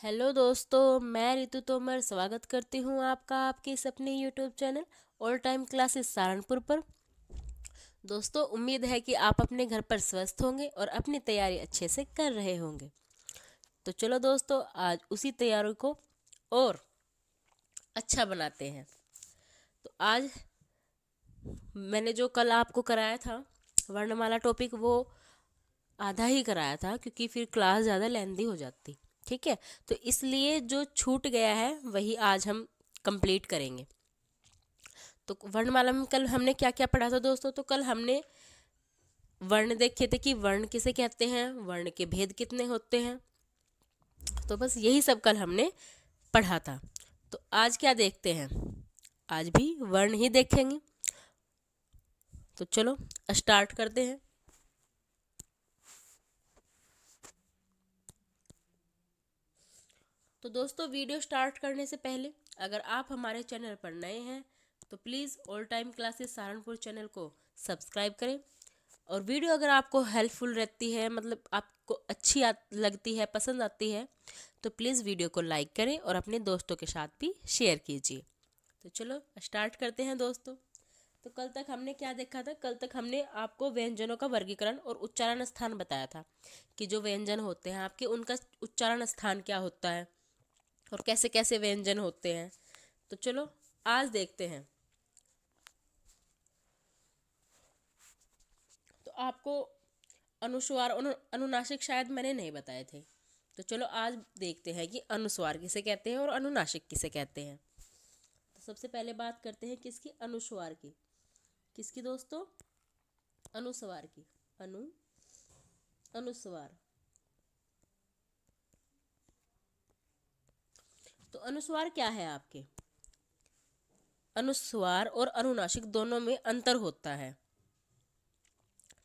Hello दोस्तों, मैं रितु तोमर स्वागत करती हूँ आपका आपके इस अपने YouTube channel all time classes Saharanpur पर। दोस्तों, उम्मीद है कि आप अपने घर पर स्वस्थ होंगे और अपनी तैयारी अच्छे से कर रहे होंगे। तो चलो दोस्तों, आज उसी तैयारी को और अच्छा बनाते हैं। तो आज मैंने जो कल आपको कराया था, वर्णमाला टॉपिक वो आधा ही कराया था, क्योंकि फिर क्लास ज़्यादा लेंदी हो जाती। ठीक है? तो इसलिए जो छूट गया है, वही आज हम कंप्लीट करेंगे। तो वर्णमाला में कल हमने क्या क्या पढ़ा था दोस्तों? तो कल हमने वर्ण देखे थे कि वर्ण किसे कहते हैं? वर्ण के भेद कितने होते हैं? तो बस यही सब कल हमने पढ़ा था। तो आज क्या देखते हैं? आज भी वर्ण ही देखेंगे। तो चलो स्टार्ट करते हैं। तो दोस्तों, वीडियो स्टार्ट करने से पहले, अगर आप हमारे चैनल पर नए हैं तो please all time classes Saharanpur channel को सब्सक्राइब करें। और वीडियो अगर आपको हेल्पफुल रहती है मतलब आपको अच्छी लगती है, पसंद आती है तो प्लीज़ वीडियो को लाइक करें और अपने दोस्तों के साथ भी शेयर कीजिए। तो चलो, स्टार्ट करते हैं दोस्तों। तो कल तक हमने क्या देखा था? कल तक हमने आपको व्यंजनों का वर्गीकरण और उच्चारण स्थान बताया था कि जो व्यंजन होते हैं आपके, उनका उच्चारण स्थान क्या होता है? और कैसे कैसे व्यंजन होते हैं। तो चलो, आज देखते हैं। तो आपको अनुस्वार अनुनासिक शायद मैंने नहीं बताए थे। तो चलो, आज देखते हैं कि अनुस्वार किसे कहते हैं और अनुनासिक किसे कहते हैं। तो सबसे पहले बात करते हैं किसकी? अनुस्वार की। किसकी दोस्तों? अनुस्वार की। अनु, अनुस्वार। तो अनुस्वार क्या है आपके? अनुस्वार और अनुनासिक दोनों में अंतर होता है।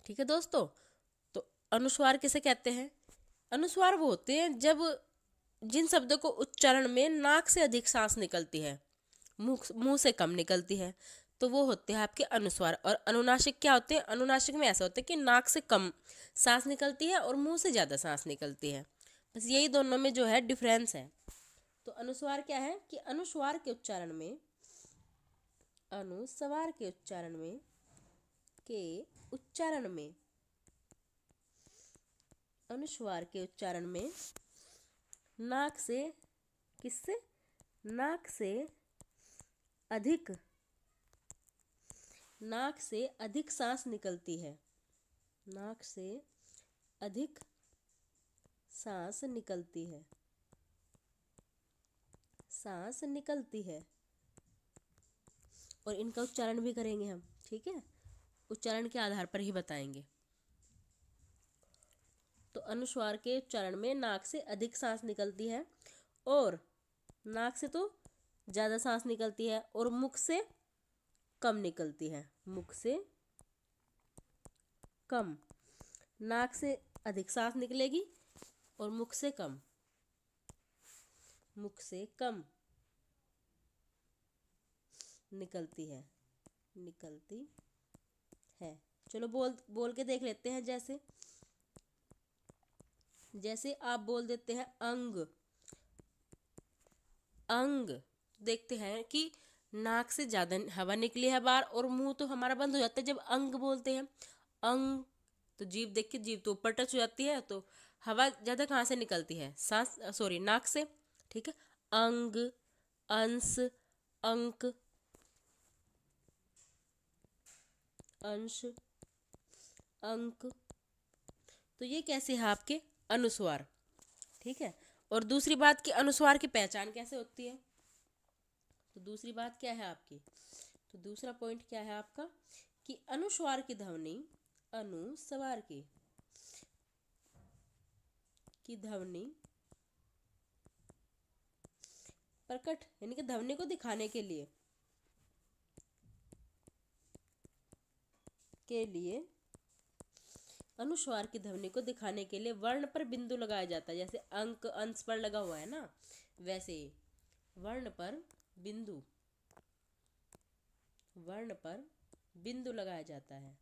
ठीक है दोस्तों? तो अनुस्वार किसे कहते हैं? अनुस्वार वो होते हैं जब जिन शब्दों को उच्चारण में नाक से अधिक सांस निकलती है, मुँह मुँह से कम निकलती है तो वो होते हैं आपके अनुस्वार। और अनुनासिक क्या होते हैं? अनुनासिक में ऐसा होता है कि नाक से कम सांस निकलती है और मुँह से ज़्यादा सांस निकलती है। बस यही दोनों में जो है डिफरेंस है। तो अनुस्वार क्या है कि अनुस्वार के उच्चारण में, अनुस्वार के उच्चारण में, के उच्चारण में, अनुस्वार के उच्चारण में नाक से किससे? नाक से अधिक, नाक से अधिक सांस निकलती है। नाक से अधिक सांस निकलती है। सांस निकलती है। और इनका उच्चारण भी करेंगे हम, ठीक है? उच्चारण के आधार पर ही बताएँगे। तो अनुस्वार के उच्चारण में नाक से अधिक सांस निकलती है और नाक से तो ज़्यादा सांस निकलती है और मुख से कम निकलती है। मुख से कम। नाक से अधिक सांस निकलेगी और मुख से कम। मुख से कम निकलती है निकलती है। चलो बोल बोल के देख लेते हैं जैसे। जैसे आप बोल देते हैं अंग। अंग, देखते हैं कि नाक से ज़्यादा हवा निकली है बाहर और मुँह तो हमारा बंद हो जाता है। जब अंग बोलते हैं, अंग तो जीव देख के जीव तो ऊपर टच हो जाती है तो हवा ज़्यादा कहाँ से निकलती है? सांस सॉरी नाक से ठीक है? अंग, अंश, अंक अंश, अंक। तो ये कैसे है आपके? अनुस्वार। ठीक है? और दूसरी बात की अनुस्वार की पहचान कैसे होती है? तो दूसरी बात क्या है आपकी? तो दूसरा पॉइंट क्या है आपका? कि अनुस्वार की ध्वनि, अनुस्वार की की ध्वनि प्रकट, यानी कि ध्वनि को दिखाने के लिए के लिए अनुस्वार की ध्वनि को दिखाने के लिए वर्ण पर बिंदु लगाया जाता है। जैसे अंक, अंश पर लगा हुआ है ना, वैसे वर्ण पर बिंदु, वर्ण पर बिंदु लगाया जाता है।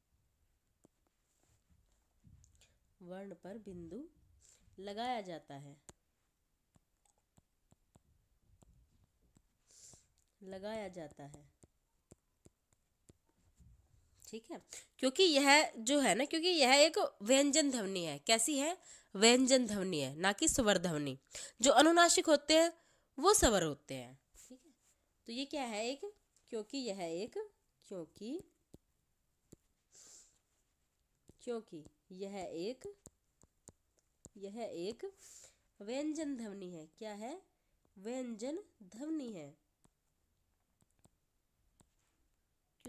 वर्ण पर बिंदु लगाया जाता है। लगाया जाता है। ठीक है? क्योंकि यह जो है ना, क्योंकि यह एक व्यंजन ध्वनि है। कैसी है? व्यंजन ध्वनि है, ना कि स्वर ध्वनि। जो अनुनासिक होते हैं, वो स्वर होते हैं। ठीक है? तो ये क्या है एक? क्योंकि यह एक, क्योंकि क्योंकि यह एक यह एक व्यंजन ध्वनि है। क्या है? व्यंजन ध्वनि है।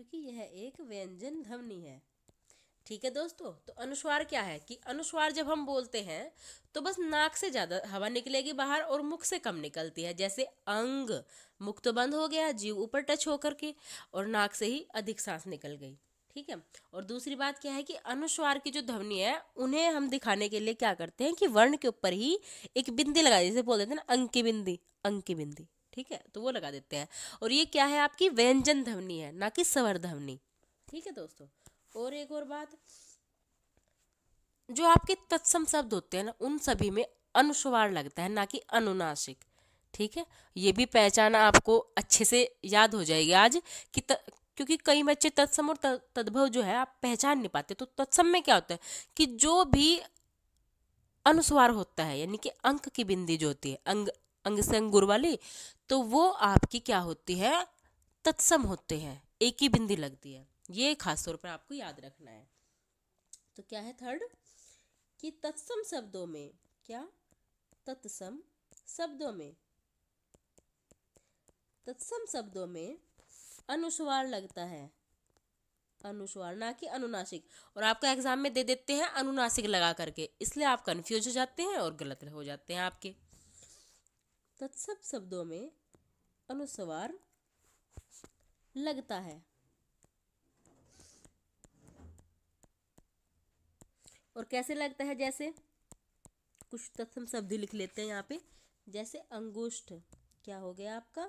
क्योंकि यह एक व्यंजन ध्वनि है। ठीक है दोस्तों तो अनुस्वार क्या है कि अनुस्वार जब हम बोलते हैं तो बस नाक से ज़्यादा हवा निकलेगी बाहर और मुख से कम निकलती है। जैसे अंग मुख तो बंद हो गया, जीव ऊपर टच होकर के और नाक से ही अधिक सांस निकल गई। ठीक है? और दूसरी बात क्या है कि अनुस्वार की जो ध्वनि है, उन्हें हम दिखाने के लिए क्या करते हैं कि वर्ण के ऊपर ही एक बिंदी लगा जैसे बोल देते हैं ना अंक की बिंदी अंक की बिंदी ठीक है? तो वो लगा देते हैं। और ये क्या है आपकी? व्यंजन ध्वनि है ना कि स्वर ध्वनि ठीक है दोस्तों? और एक और बात। जो आपके तत्सम शब्द होते हैं ना उन सभी में अनुस्वार लगता है ना कि अनुनासिक। ठीक है? ये भी पहचान आपको अच्छे से याद हो जाएगी आज कि त, क्योंकि कई बच्चे तत्सम और तद्भव जो है आप पहचान नहीं पाते। तो तत्सम में क्या होता है कि जो भी अनुस्वार होता है यानी कि अंक की बिंदी जो होती है अंग अंग से अंगुर वाली तो वो आपकी क्या होती है? तत्सम होते हैं, एक ही बिंदी लगती है। ये खास तौर पर आपको याद रखना है। तो क्या है थर्ड कि तत्सम शब्दों में, क्या? तत्सम शब्दों में। तत्सम शब्दों में अनुस्वार लगता है। अनुस्वार, ना कि अनुनासिक। और आपको एग्ज़ाम में दे देते हैं अनुनासिक लगा करके। इसलिए आप कंफ्यूज हो जाते हैं और गलत हो जाते हैं आपके। तत्सम शब्दों में अनुस्वार लगता है। और कैसे लगता है? जैसे कुछ तत्सम शब्द लिख लेते हैं यहाँ पे। जैसे अंगुष्ठ, क्या हो गया आपका?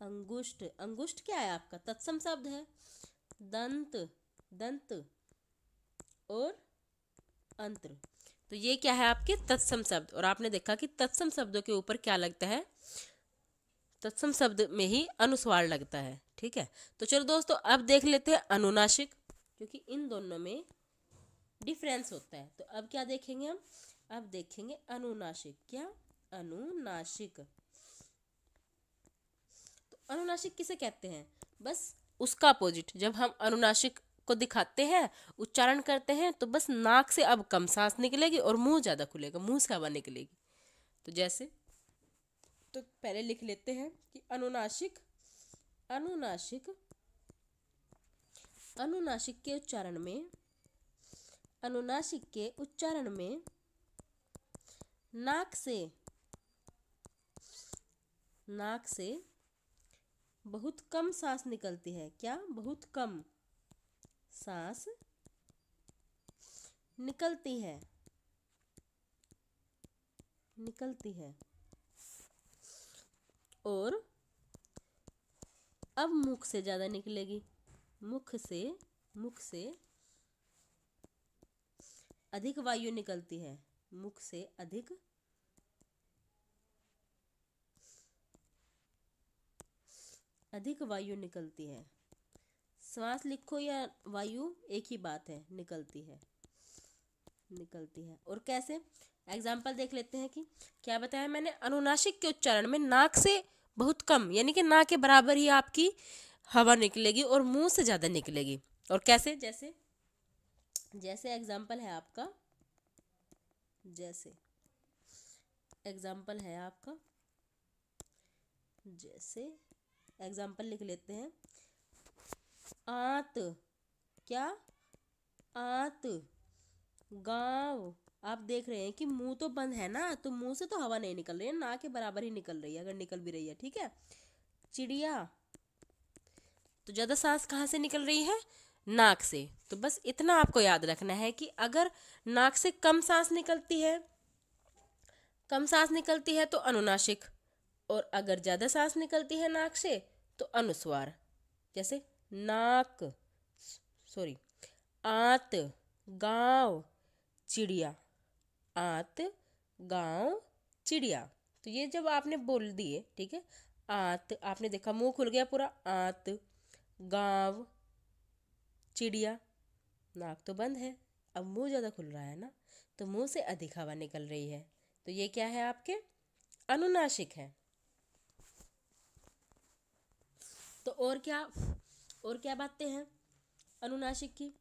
अंगुष्ठ। अंगुष्ठ क्या है आपका? तत्सम शब्द है। दंत दंत और अंत्र। तो ये क्या है आपके तत्सम शब्द? और आपने देखा कि तत्सम शब्दों के ऊपर क्या लगता है? तत्सम शब्द में ही अनुस्वार लगता है, ठीक है? तो चलो दोस्तों, अब देख लेते हैं अनुनासिक, क्योंकि इन दोनों में डिफरेंस होता है। तो अब क्या देखेंगे हम? अब देखेंगे अनुनासिक, क्या? अनुनासिक। तो अनुनासिक किसे कहते हैं? बस उसका अपोजिट जब हम अनुनासिक को दिखाते हैं, उच्चारण करते हैं तो बस नाक से अब कम सांस निकलेगी और मुँह ज़्यादा खुलेगा, मुँह से हवा निकलेगी। तो जैसे तो पहले लिख लेते हैं कि अनुनासिक अनुनासिक अनुनासिक के उच्चारण में, अनुनासिक के उच्चारण में नाक से नाक से बहुत कम सांस निकलती है। क्या? बहुत कम। सांस निकलती है। निकलती है। और अब मुख से ज़्यादा निकलेगी। मुख से मुख से अधिक वायु निकलती है। मुख से अधिक अधिक वायु निकलती है। श्वास लिखो या वायु, एक ही बात है, निकलती है। निकलती है। और कैसे? एग्ज़ाम्पल देख लेते हैं कि क्या बताया मैंने? अनुनासिक के उच्चारण में नाक से बहुत कम, यानी कि नाक के बराबर ही आपकी हवा निकलेगी और मुँह से ज़्यादा निकलेगी। और कैसे? जैसे जैसे एग्ज़ाम्पल है आपका, जैसे एग्ज़ाम्पल है आपका, जैसे एग्ज़ाम्पल लिख लेते हैं। आत, क्या? आत, गाँव। आप देख रहे हैं कि मुँह तो बंद है ना तो मुँह से तो हवा नहीं निकल रही है ना के बराबर ही निकल रही है, अगर निकल भी रही है, ठीक है? चिड़िया तो ज़्यादा सांस कहाँ से निकल रही है? नाक से। तो बस इतना आपको याद रखना है कि अगर नाक से कम सांस निकलती है, कम सांस निकलती है तो अनुनासिक, और अगर ज़्यादा सांस निकलती है नाक से तो अनुस्वार। जैसे नाक सॉरी आत, गाँव, चिड़िया। आत, गाँव, चिड़िया। तो ये जब आपने बोल दिए, ठीक है? आत, आपने देखा मुँह खुल गया पूरा, आत, गाँव, चिड़िया। नाक तो बंद है, अब मुँह ज़्यादा खुल रहा है ना? तो मुँह से अधिक हवा निकल रही है। तो ये क्या है आपके? अनुनासिक है। तो और क्या? और क्या बातें हैं? अनुनासिक की।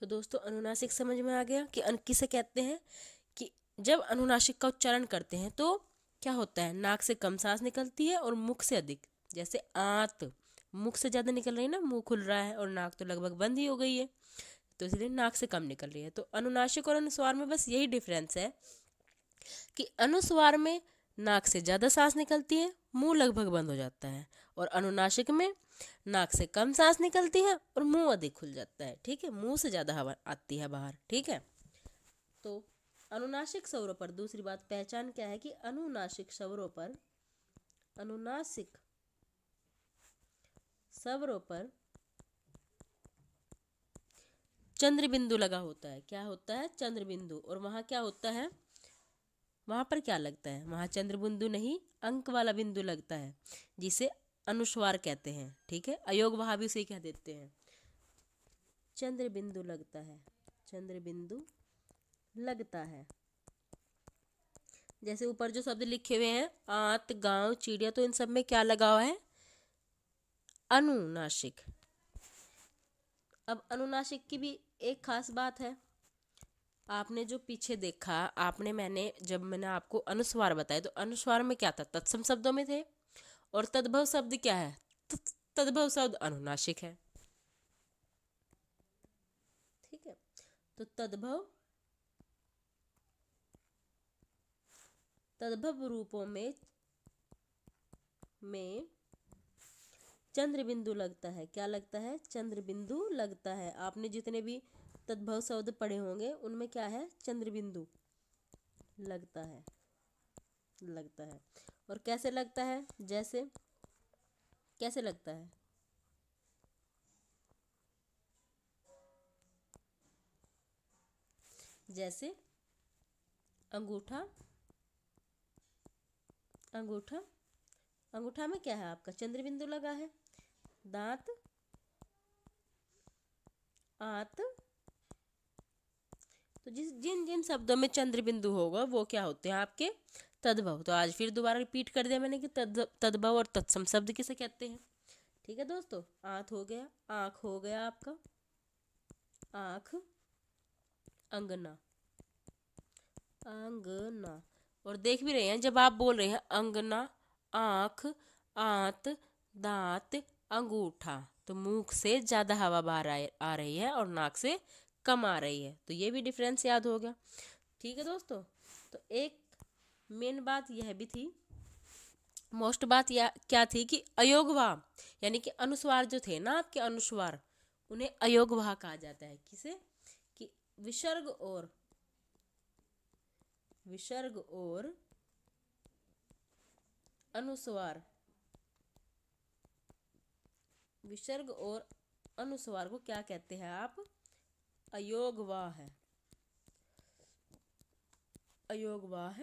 तो दोस्तों, अनुनासिक समझ में आ गया कि अन, किसे कहते हैं? कि जब अनुनासिक का उच्चारण करते हैं तो क्या होता है? नाक से कम सांस निकलती है और मुख से अधिक। जैसे आंत। मुख से ज़्यादा निकल रही है ना? मुँह खुल रहा है और नाक तो लगभग बंद ही हो गई है। तो इसलिए नाक से कम निकल रही है। तो अनुनासिक और अनुस्वार में बस यही डिफरेंस है कि अनुस्वार में नाक से ज़्यादा सांस निकलती है, मुँह लगभग बंद हो जाता है और अनुनासिक में नाक से कम सांस निकलती है और मुँह अधिक खुल जाता है, ठीक है? मुँह से ज़्यादा हवा आती है बाहर, ठीक है? तो अनुनासिक स्वरों पर दूसरी बात, पहचान क्या है कि अनुनासिक स्वरों पर, अनुनासिक स्वरों पर चंद्र बिंदु लगा होता है। क्या होता है? चंद्र बिंदु और वहाँ क्या होता है? वहाँ पर क्या लगता है? वहाँ चंद्र बिंदु नहीं, अंक वाला बिंदु लगता है, जिसे अनुस्वार कहते हैं, ठीक है? अयोग वहाँ भी उसे कह देते हैं। चंद्र बिंदु लगता है चंद्र बिंदु लगता है। जैसे ऊपर जो शब्द लिखे हुए हैं, आत, गाँव, चिड़िया तो इन सब में क्या लगा हुआ है? अनुनासिक अब अनुनासिक की भी एक खास बात है आपने जो पीछे देखा, आपने मैंने जब मैंने आपको अनुस्वार बताया तो अनुस्वार में क्या था? तत्सम शब्दों में थे? और तद्भव शब्द क्या है? तद्भव शब्द अनुनासिक है। ठीक है? तो तद्भव तद्भव रूपों में में चंद्र बिंदु लगता है। क्या लगता है? चंद्र बिंदु लगता है। आपने जितने भी तद्भव शब्द पढ़े होंगे, उनमें क्या है? चंद्र बिंदु लगता है लगता है। और कैसे लगता है? जैसे, कैसे लगता है? जैसे, अंगूठा अंगूठा अंगूठा में क्या है आपका? चंद्र बिंदु लगा है। दांत, आत तो जिस, जिन जिन शब्दों में चंद्र बिंदु होगा, वो क्या होते हैं आपके? तद्भव। तो आज फिर दोबारा रिपीट कर दिया मैंने कि तद, तद्भव और तत्सम शब्द किसे कहते हैं? ठीक है दोस्तों? आँख हो गया, आँख हो गया आपका। आँख, अंगना। अंगना। और देख भी रहे हैं, जब आप बोल रहे हैं अंगना, आँख, आंत, दांत, अंगूठा तो मुँह से ज़्यादा हवा बाहर आ रही है और नाक से कम आ रही है। तो ये भी डिफरेंस याद हो गया। ठीक है दोस्तों? तो एक मेन बात यह भी थी मोस्ट बात यह क्या थी कि अयोगवा, यानी कि अनुस्वार जो थे ना आपके अनुस्वार, उन्हें अयोगवाह कहा जाता है। किसे? कि विसर्ग और विसर्ग और अनुस्वार, विसर्ग और अनुस्वार को क्या कहते हैं आप? अयोगवाह है। अयोगवाह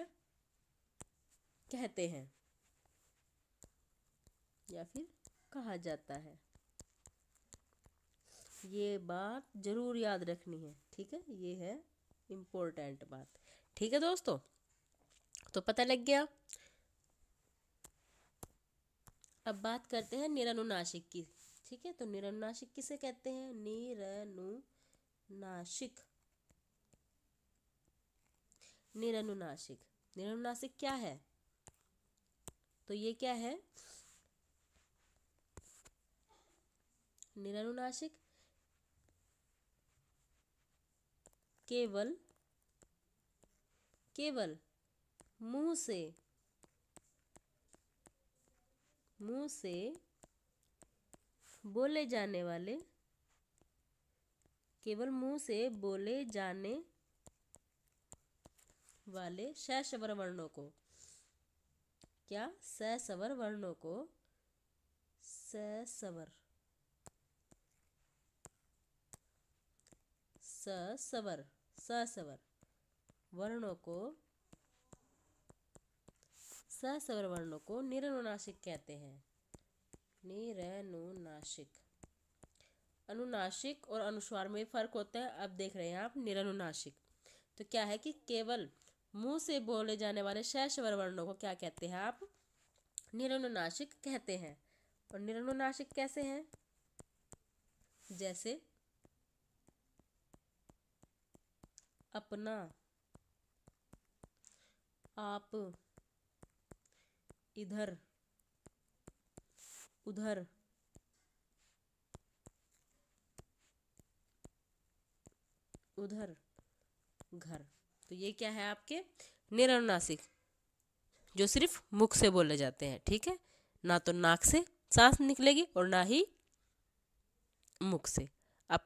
कहते हैं। या फिर कहा जाता है। ये बात ज़रूर याद रखनी है, ठीक है? ये है इम्पोर्टेंट बात। ठीक है दोस्तों? तो पता लग गया। अब बात करते हैं निरनुनाशिक की। ठीक है? तो निरनुनाशिक किसे कहते हैं? निरनुनाशिक निरनुनाशिक निरनुनाशिक क्या है? तो ये क्या है? निरनुनाशिक केवल केवल मुँह से मुँह से बोले जाने वाले केवल मुँह से बोले जाने वाले शैशवर वर्णों को। क्या सवर वर्णों को? सवर सवर सवर वर्णों को सस्वर वर्णों को निरनुनासिक कहते हैं। निरनुनासिक। अनुनासिक और अनुस्वार में फ़र्क होता है। अब देख रहे हैं आप निरनुनासिक। तो क्या है कि केवल मुँह से बोले जाने वाले शैशवर वर्णों को क्या कहते हैं आप? निरनुनासिक कहते हैं। और निरनुनासिक कैसे हैं? जैसे अपना, आप, इधर, उधर उधर घर। तो ये क्या है आपके? निरनुनासिक, जो सिर्फ़ मुख से बोले जाते हैं, ठीक है? ना तो नाक से सांस निकलेगी और ना ही मुख से। अब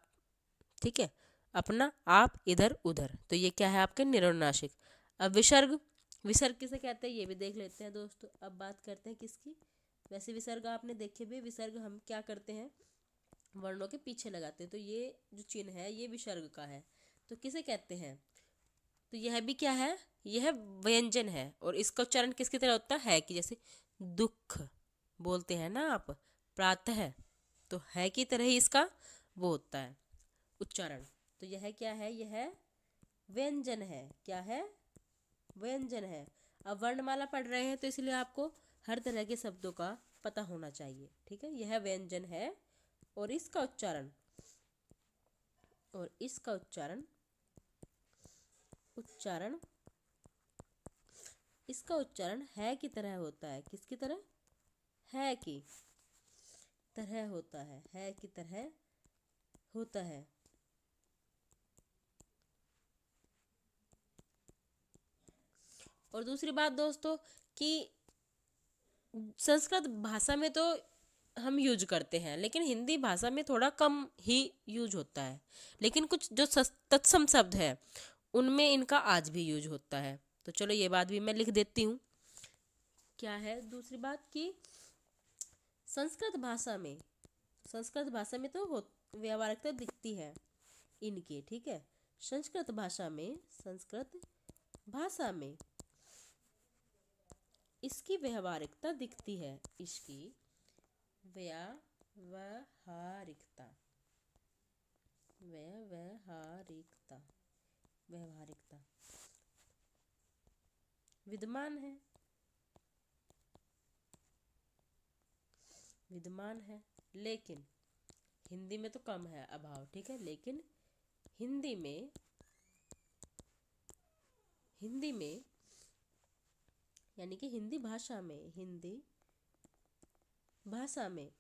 ठीक है? अपना आप इधर उधर। तो ये क्या है आपके? निरनुनासिक। अब विसर्ग विसर्ग किसे कहते हैं? ये भी देख लेते हैं दोस्तों। अब बात करते हैं किसकी? वैसे विसर्ग आपने देखे भी, विसर्ग हम क्या करते हैं? वर्णों के पीछे लगाते हैं। तो ये जो चिन्ह है, ये विसर्ग का है। तो किसे कहते हैं? तो यह भी क्या है? यह व्यंजन है और इसका उच्चारण किसकी तरह होता है कि जैसे दुख बोलते हैं ना आप, प्रातः तो है की तरह ही इसका वो होता है उच्चारण। तो यह क्या है? यह व्यंजन है। क्या है? व्यंजन है। अब वर्णमाला पढ़ रहे हैं तो इसलिए आपको हर तरह के शब्दों का पता होना चाहिए, ठीक है? यह व्यंजन है और इसका उच्चारण, और इसका उच्चारण उच्चारण। इसका उच्चारण है की तरह होता है। किसकी तरह? है की तरह होता है। है की तरह होता है। और दूसरी बात दोस्तों कि संस्कृत भाषा में तो हम यूज़ करते हैं, लेकिन हिंदी भाषा में थोड़ा कम ही यूज़ होता है। लेकिन कुछ जो तत्सम शब्द है उनमें इनका आज भी यूज़ होता है। तो चलो ये बात भी मैं लिख देती हूँ। क्या है? दूसरी बात कि संस्कृत भाषा में, संस्कृत भाषा में तो हो, व्यावहारिकता दिखती है इनके, ठीक है? संस्कृत भाषा में, संस्कृत भाषा में इसकी व्यवहारिकता दिखती है, इसकी व्यावहारिकता, व्यवहारिकता। व्यवहारिकता। विद्यमान है। विद्यमान है, लेकिन हिंदी में तो कम है अभाव, ठीक है? लेकिन हिंदी में हिंदी में, यानी कि हिंदी भाषा में, हिंदी भाषा में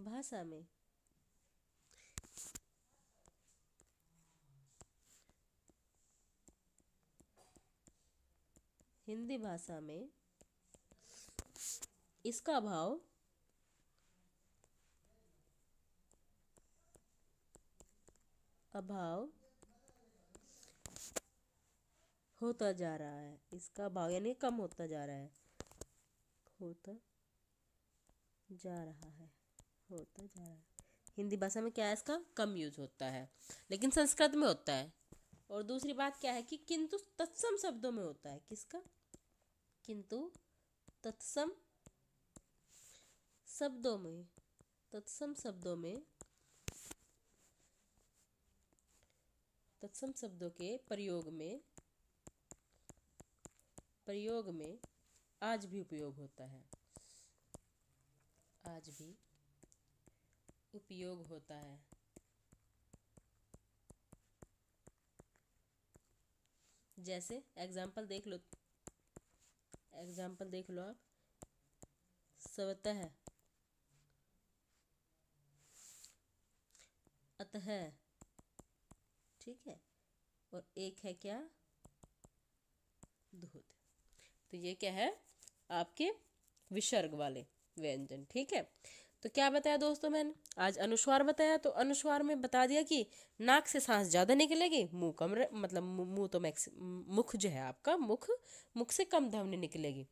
भाषा में हिंदी भाषा में इसका अभाव अभाव होता जा रहा है। इसका भाव यानी कम होता जा रहा है। होता जा रहा है। होता जा रहा है। हिंदी भाषा में क्या है इसका? कम यूज़ होता है। लेकिन संस्कृत में होता है। और दूसरी बात क्या है कि किंतु तत्सम शब्दों में होता है। किसका? किंतु तत्सम शब्दों में, तत्सम शब्दों में, तत्सम शब्दों के प्रयोग में प्रयोग में आज भी उपयोग होता है। आज भी उपयोग होता है। जैसे एग्ज़ाम्पल देख लो। एग्ज़ाम्पल देख लो आप। स्वतः अतः। ठीक है? और एक है क्या? धूत। तो ये क्या है? आपके विसर्ग वाले व्यंजन। ठीक है? तो क्या बताया दोस्तों मैंने? आज अनुस्वार बताया तो अनुस्वार में बता दिया कि नाक से सांस ज़्यादा निकलेगी, मुँह कम मतलब मुँह तो मैक्स, मुख जो है आपका, मुख मुख से कम ध्वनि निकलेगी।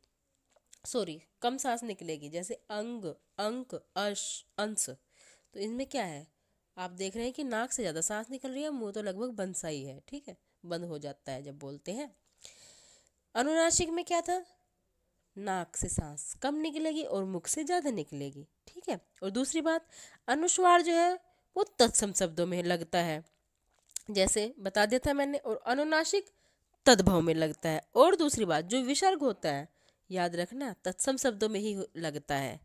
सॉरी, कम सांस निकलेगी, जैसे अंग, अंक, अश, अंश। तो इनमें क्या है? आप देख रहे हैं कि नाक से ज़्यादा सांस निकल रही है, मुँह तो लगभग बंसा ही है, ठीक है? बंद हो जाता है जब बोलते हैं। अनुनासिक में क्या था? नाक से सांस कम निकलेगी और मुख से ज़्यादा निकलेगी, ठीक है? और दूसरी बात, अनुस्वार जो है, वो तत्सम शब्दों में लगता है। जैसे बता दिया था मैंने, और अनुनासिक तद्भव में लगता है। और दूसरी बात, जो विसर्ग होता है, याद रखना, तत्सम शब्दों में ही लगता है,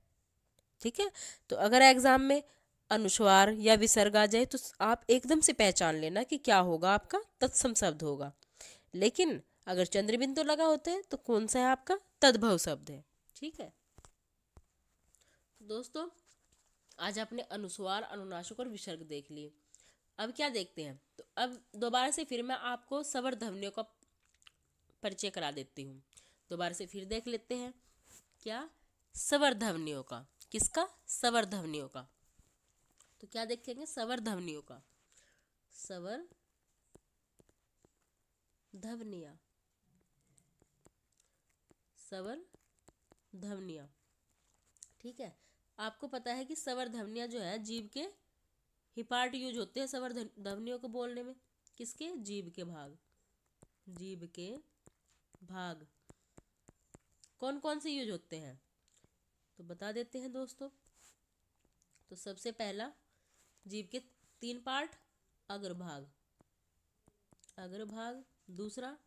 ठीक है? तो अगर एग्ज़ाम में अनुस्वार या विसर्ग आ जाए तो आप एकदम से पहचान लेना कि क्या होगा आपका, तत्सम शब्द होगा। लेकिन अगर चंद्रबिंदु लगा होता है तो कौन सा है आपका? तद्भव शब्द है। ठीक है? दोस्तों, आज आपने अनुस्वार अनुनासिक और विसर्ग देख लिए। अब क्या देखते हैं? तो अब दोबारा से फिर मैं आपको सवर ध्वनियों का परिचय करा देती हूँ। दोबारा से फिर देख लेते हैं। क्या? सवर ध्वनियों का। किसका? सवर ध्वनियों का। तो क्या देखेंगे? सवर ध्वनियों का। सवर ध्वनिया। सवर ध्वनिया ठीक है? आपको पता है कि सवर ध्वनिया जो है, जीव के हिपार्ट यूज़ होते हैं सवर ध्वनियों को बोलने में। किसके? जीव के भाग। जीव के भाग। कौन कौन से यूज़ होते हैं? तो बता देते हैं दोस्तों। तो सबसे पहला, जीव के तीन पार्ट, अग्रभाग। अग्रभाग, दूसरा,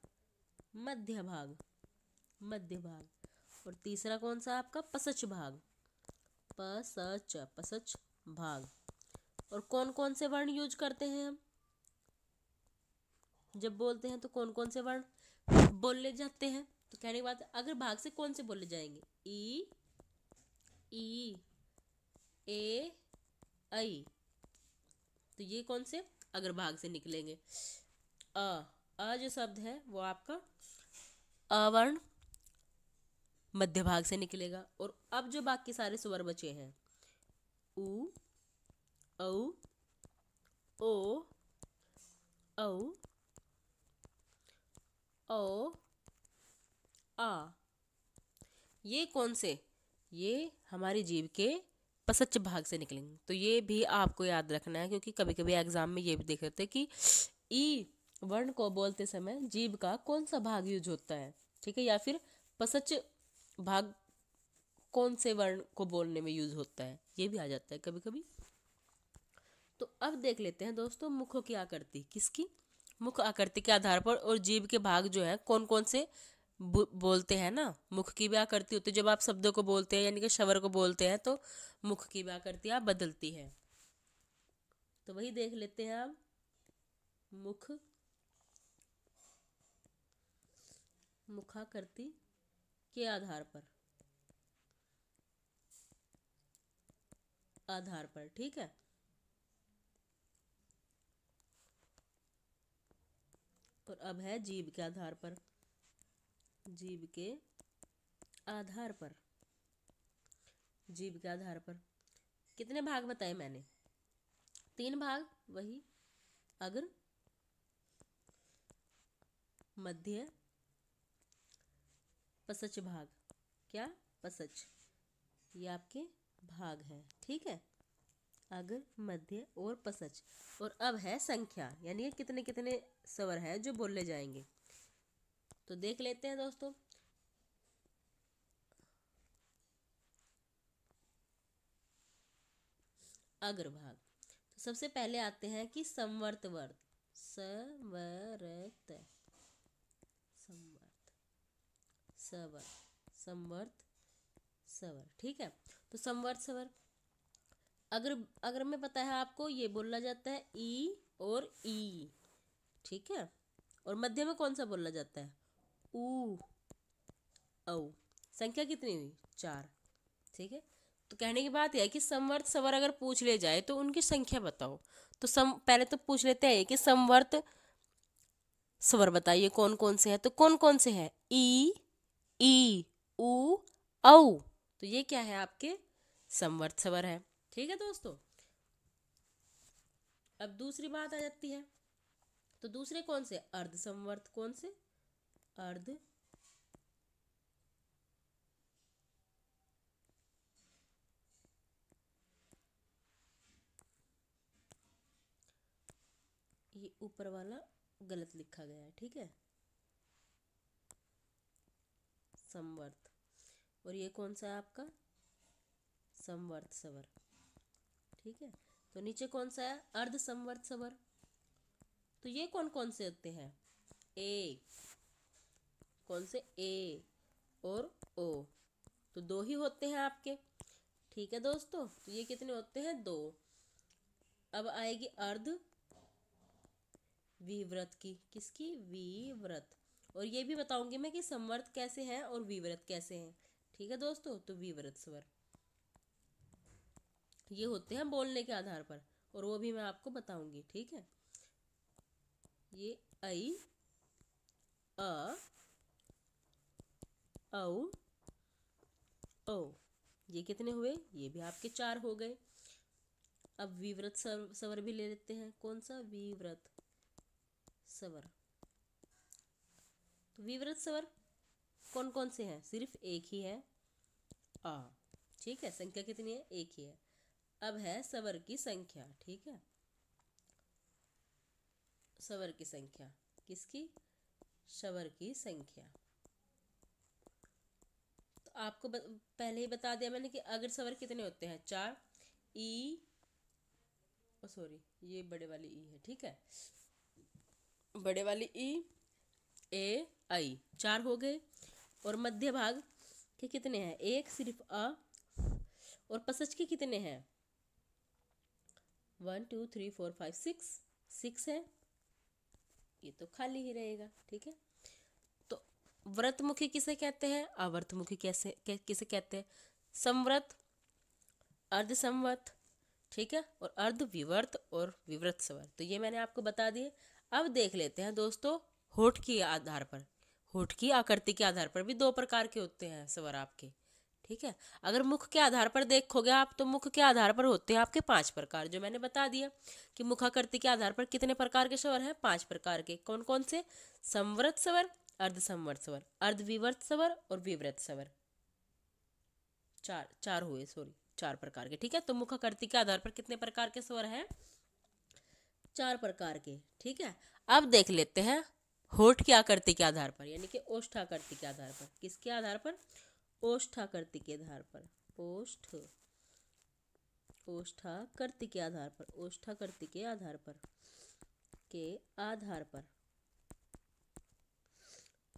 मध्य भाग। मध्य भाग। और तीसरा कौन सा आपका? पसच भाग। पसच पसच भाग। और कौन कौन से वर्ण यूज़ करते हैं हम? जब बोलते हैं तो कौन कौन से वर्ण बोले जाते हैं? तो कहने की बात अगर भाग से कौन से बोले जाएँगे? ई ई, ए, आई। तो ये कौन से? अगर भाग से निकलेंगे। अ अ जो शब्द है वो आपका अवर्ण मध्य भाग से निकलेगा। और अब जो बाकी सारे स्वर बचे हैं, उ, औ, ओ औ ओ आ। ये कौन से? ये हमारी जीव के पसच भाग से निकलेंगे। तो ये भी आपको याद रखना है, क्योंकि कभी कभी एग्ज़ाम में ये भी देख रहे कि ई, वर्ण को बोलते समय जीव का कौन सा भाग यूज़ होता है, ठीक है? या फिर पसच भाग कौन से वर्ण को बोलने में यूज़ होता है? ये भी आ जाता है कभी कभी तो अब देख लेते हैं दोस्तों मुखों की आकृति। किसकी? मुख आकृति के आधार पर और जीव के भाग जो है कौन कौन से बोलते हैं ना? मुख की भी आकृति होती है। जब आप शब्दों को बोलते हैं, यानी कि शवर को बोलते हैं तो मुख की भी आकृति आप बदलती है। तो वही देख लेते हैं आप। मुख, मुखाकृति। के आधार पर। आधार पर, ठीक है? और अब है जीव के आधार पर। जीव के आधार पर। जीव के आधार पर। कितने भाग बताए मैंने? तीन भाग, वही अग्र, मध्य पसच भाग। क्या? पसच। ये आपके भाग हैं, ठीक है? अग्र मध्य और पसच। और अब है संख्या, यानी कितने कितने स्वर है जो बोले जाएँगे। तो देख लेते हैं दोस्तों। अग्रभाग तो सबसे पहले आते हैं कि संवर्त वर्त। सवरत सवर, संवर्त सवर, ठीक है? तो संवर्त सवर, अगर अगर में पता है आपको, ये बोला जाता है ई और ई, ठीक है? और मध्य में कौन सा बोला जाता है? ऊ, औ। संख्या कितनी हुई? चार, ठीक है? तो कहने की बात यह है कि संवर्त सवर अगर पूछ ले जाए तो उनकी संख्या बताओ। तो सम पहले तो पूछ लेते हैं कि संवर्त स्वर बताइए कौन कौन से हैं? तो कौन कौन से हैं? ई ई, उ, औ। तो ये क्या है आपके? संवर्त स्वर है। ठीक है दोस्तों? अब दूसरी बात आ जाती है। तो दूसरे कौन से? अर्ध संवर्त कौन से? अर्ध ये ऊपर वाला गलत लिखा गया है। ठीक है? संवर्त और ये कौन सा है आपका? संवर्त सवर। ठीक है? तो नीचे कौन सा है? अर्ध संवर्त सवर। तो ये कौन कौन से होते हैं? ए। कौन से? ए और ओ। तो दो ही होते हैं आपके। ठीक है दोस्तों? तो ये कितने होते हैं? दो। अब आएगी अर्ध विव्रत की। किसकी? विव्रत। और ये भी बताऊँगी मैं कि संवर्त कैसे हैं और विव्रत कैसे हैं। ठीक है दोस्तों? तो विव्रत स्वर। ये होते हैं बोलने के आधार पर, और वो भी मैं आपको बताऊँगी, ठीक है? ये आई, अ ओ ये कितने हुए? ये भी आपके चार हो गए। अब विव्रत सवर भी ले लेते हैं। कौन सा? विव्रत सवर। तो विव्रत सवर कौन कौन से हैं? सिर्फ़ एक ही है। आ ठीक है, संख्या कितनी है? एक ही है। अब है सवर की संख्या, ठीक है? सवर की संख्या, किसकी? सवर की संख्या। तो आपको पहले ही बता दिया मैंने कि अगर सवर कितने होते हैं? चार, ई सॉरी, ये बड़े वाली ई है, ठीक है? बड़े वाली ई, ए आई चार हो गए। और मध्य भाग के कितने हैं? एक सिर्फ़ अ। और पसच के कितने हैं? One two three four five six six है। ये तो खाली ही रहेगा ठीक है? तो व्रतमुखी किसे कहते हैं? अवर्तमुखी कैसे कै, किसे कहते हैं? संव्रत अर्ध संवत ठीक है? और अर्ध विवर्त और विव्रत स्वर। तो ये मैंने आपको बता दिए। अब देख लेते हैं दोस्तों होठ के आधार पर। होठ की आकृति के आधार पर भी दो प्रकार के होते हैं स्वर आपके, ठीक है? अगर मुख के आधार पर देखोगे आप तो मुख के आधार पर होते हैं आपके पाँच प्रकार, जो मैंने बता दिया कि मुखाकृति के आधार पर कितने प्रकार के स्वर हैं? पाँच प्रकार के। कौन कौन से? संव्रत स्वर अर्ध संवर्त स्वर अर्ध विवर्त स्वर और विव्रत स्वर। चार चार हुए सॉरी चार प्रकार के, ठीक है? तो मुखाकृति के आधार पर कितने प्रकार के स्वर हैं? चार प्रकार के, ठीक है? अब देख लेते हैं होठ की आकृति के आधार पर, यानी कि ओष्ठाकृति के आधार पर। किसके आधार पर? ओष्ठाकृति के आधार पर। ओष्ठ ओष्ठाकृति के आधार पर ओष्ठाकृति के आधार पर, के आधार पर।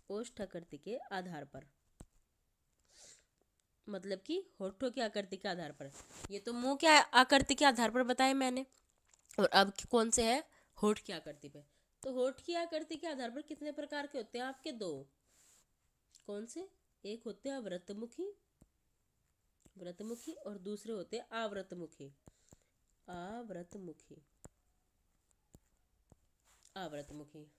ओष्ठाकृति के आधार पर। मतलब कि होठों की आकृति के आधार पर। ये तो मुँह के आकृति के आधार पर बताए मैंने। और अब कौन से है? होठ की आकृति पे। तो होठ की आकृति के आधार पर कितने प्रकार के होते हैं आपके? दो। कौन से? एक होते हैं व्रतमुखी व्रतमुखी और दूसरे होते हैं आवृतमुखी। आवृतमुखी। आवृतमुखी।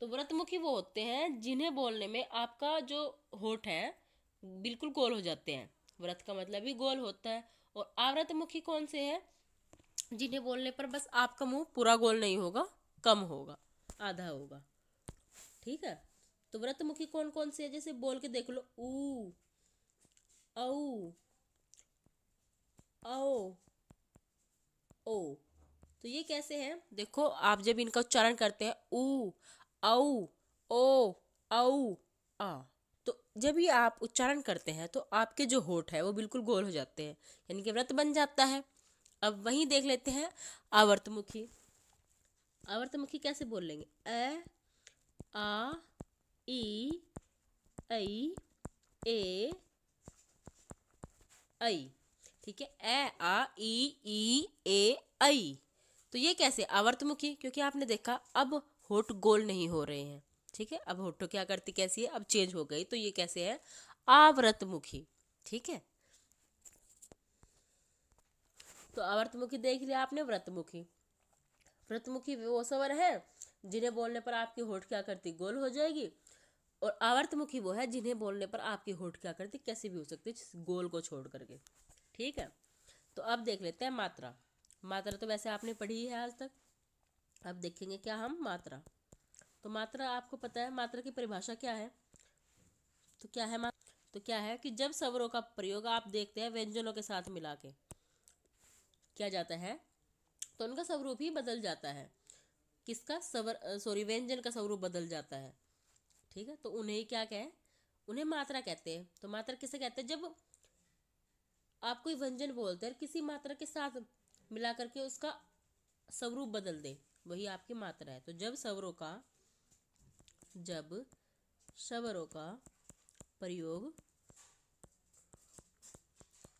तो व्रतमुखी वो होते हैं जिन्हें बोलने में आपका जो होठ है, बिल्कुल गोल हो जाते हैं। व्रत का मतलब ही गोल होता है। और आवृतमुखी कौन से है? जिन्हें बोलने पर बस आपका मुँह पूरा गोल नहीं होगा। कम होगा, आधा होगा। ठीक है? तो व्रतमुखी कौन कौन से है? जैसे बोल के देख लो, ऊ, औ ओ ओ। तो ये कैसे हैं? देखो, आप जब इनका उच्चारण करते हैं, ऊ, औ, ओ, औ, आ। तो जब ये आप उच्चारण करते हैं तो आपके जो होठ है, वो बिल्कुल गोल हो जाते हैं। यानी कि व्रत बन जाता है। अब वहीं देख लेते हैं, आवर्तमुखी। आवर्तमुखी कैसे बोल लेंगे? अ आ, ई, ऐ, ए, ऐ। ठीक है? ए, आ, ई ई, ए, ऐ। तो ये कैसे? आवर्तमुखी, क्योंकि आपने देखा, अब होठ गोल नहीं हो रहे हैं। ठीक है? अब होठों की आकृति कैसी है? अब चेंज हो गई तो ये कैसे है? आवृतमुखी ठीक है? तो आवर्तमुखी देख लिया आपने, व्रतमुखी। व्रतमुखी वो सवर है, जिन्हें बोलने पर आपकी होठ की आकृति गोल हो जाएगी? और आवर्तमुखी वो है, जिन्हें बोलने पर आपकी होठ की आकृति कैसी भी हो सकती गोल को छोड़ करके। ठीक है? तो अब देख लेते हैं मात्रा। मात्रा तो वैसे आपने पढ़ी है आज तक। अब देखेंगे क्या हम मात्रा। तो मात्रा आपको पता है, मात्रा की परिभाषा क्या है? तो क्या है तो क्या है कि जब स्वरों का प्रयोग आप देखते हैं, व्यंजनों के साथ मिला के, किया जाता है? तो उनका स्वरूप ही बदल जाता है। किसका? सवर सॉरी व्यंजन का स्वरूप बदल जाता है। ठीक है? तो उन्हें क्या कहें? उन्हें मात्रा कहते हैं। तो मात्रा किसे कहते हैं? जब आप कोई व्यंजन बोलते हैं किसी मात्रा के साथ मिला करके उसका स्वरूप बदल दे, वही आपकी मात्रा है। तो जब स्वरों का, जब स्वरों का प्रयोग,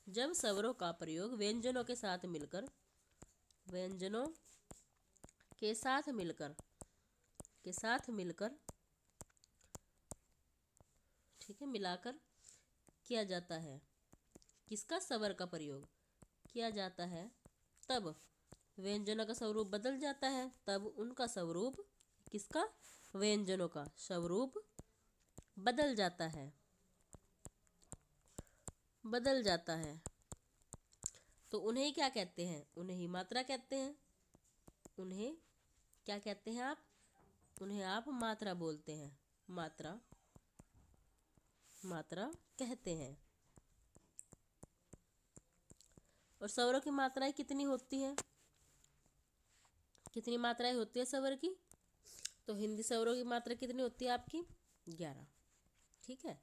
जब स्वरों का प्रयोग व्यंजनों के साथ मिलकर व्यंजनों के साथ मिलकर, के साथ मिलकर, ठीक है, मिलाकर किया जाता है। किसका स्वर का प्रयोग? किया जाता है तब व्यंजनों का स्वरूप बदल जाता है, तब उनका स्वरूप किसका? व्यंजनों का स्वरूप बदल जाता है। बदल जाता है। तो उन्हें क्या कहते हैं? उन्हें ही मात्रा कहते हैं। उन्हें क्या कहते हैं आप? उन्हें आप मात्रा बोलते हैं। मात्रा मात्रा कहते हैं। और स्वरों की मात्राएँ कितनी होती हैं? कितनी मात्राएँ होती है स्वर की? तो हिंदी स्वरों की मात्रा कितनी होती है आपकी? ग्यारह। ठीक है?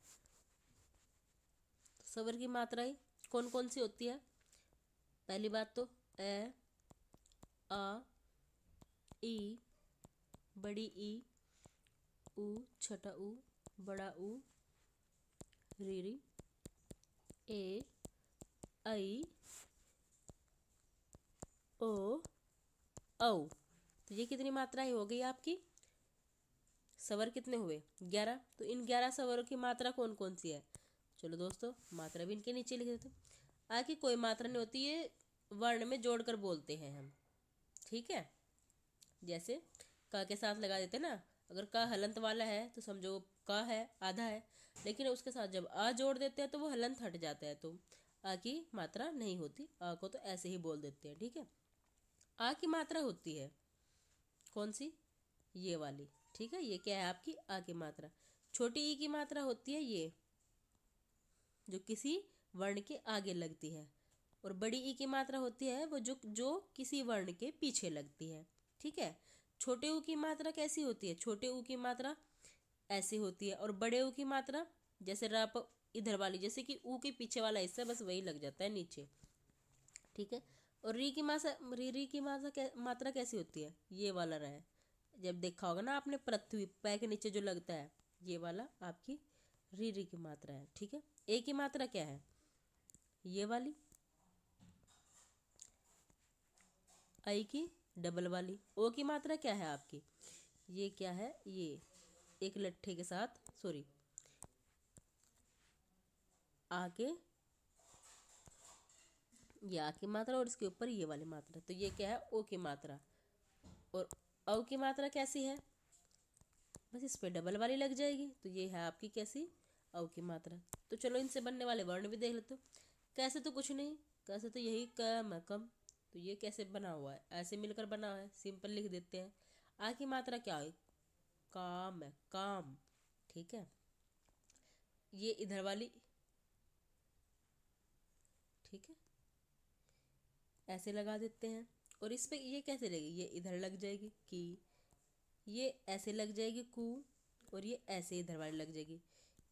स्वर की मात्राएँ कौन कौन सी होती है? पहली बात तो ए, आ, ई, बड़ी ई, उ, छोटा उ, बड़ा उ, रीरी, ए, आई, ओ, औ। तो ये कितनी मात्राएँ हो गई आपकी? सवर कितने हुए? ग्यारह। तो इन ग्यारह सवरों की मात्रा कौन कौन सी है? चलो दोस्तों, मात्रा भी इनके नीचे लिख देते आगे कोई मात्रा नहीं होती, ये वर्ण में जोड़कर बोलते हैं हम। ठीक है? जैसे क के साथ लगा देते ना, अगर का हलंत वाला है तो समझो क है, आधा है, लेकिन उसके साथ जब आ जोड़ देते हैं तो वो हलंत हट जाता है तो आ की मात्रा नहीं होती। आ को तो ऐसे ही बोल देते हैं, ठीक है? आ की मात्रा होती है कौन सी? ये वाली। ठीक है? ये क्या है आपकी? आ की मात्रा। छोटी ई की मात्रा होती है ये, जो किसी वर्ण के आगे लगती है। और बड़ी ई की मात्रा होती है वो जो जो किसी वर्ण के पीछे लगती है ठीक है? छोटे ऊ की मात्रा कैसी होती है? छोटे ऊ की मात्रा ऐसी होती है और बड़े ऊ की मात्रा जैसे रप इधर वाली जैसे कि ऊ के पीछे वाला हिस्सा बस वही लग जाता है नीचे ठीक है? और री की मात्रा री री की मात्रा कै, मात्रा कैसी होती है? ये वाला रहा जब देखा होगा ना आपने पृथ्वी पै के नीचे जो लगता है ये वाला आपकी री री की मात्रा है ठीक है? ए की मात्रा क्या है? ये वाली आई की? डबल वाली। ओ की मात्रा क्या है आपकी? ये क्या है? ये। एक लट्ठे के साथ सॉरी आके। ये आ की मात्रा और इसके ऊपर ये वाली मात्रा। तो ये क्या है? ओ की मात्रा। और औ की मात्रा कैसी है? बस इस पर डबल वाली लग जाएगी। तो ये है आपकी कैसी? औ की मात्रा। तो चलो इनसे बनने वाले वर्ण भी देख लेते हो। कैसे तो कुछ नहीं। कैसे तो यही कम कम। तो ये कैसे बना हुआ है? ऐसे मिलकर बना है, सिंपल लिख देते हैं। आ की मात्रा क्या है? काम है, काम, ठीक है? ये इधर वाली, ठीक है? ऐसे लगा देते हैं। और इस पे ये कैसे लगेगी? ये इधर लग जाएगी कि ये ऐसे लग जाएगी कु, और ये ऐसे इधर वाली लग जाएगी।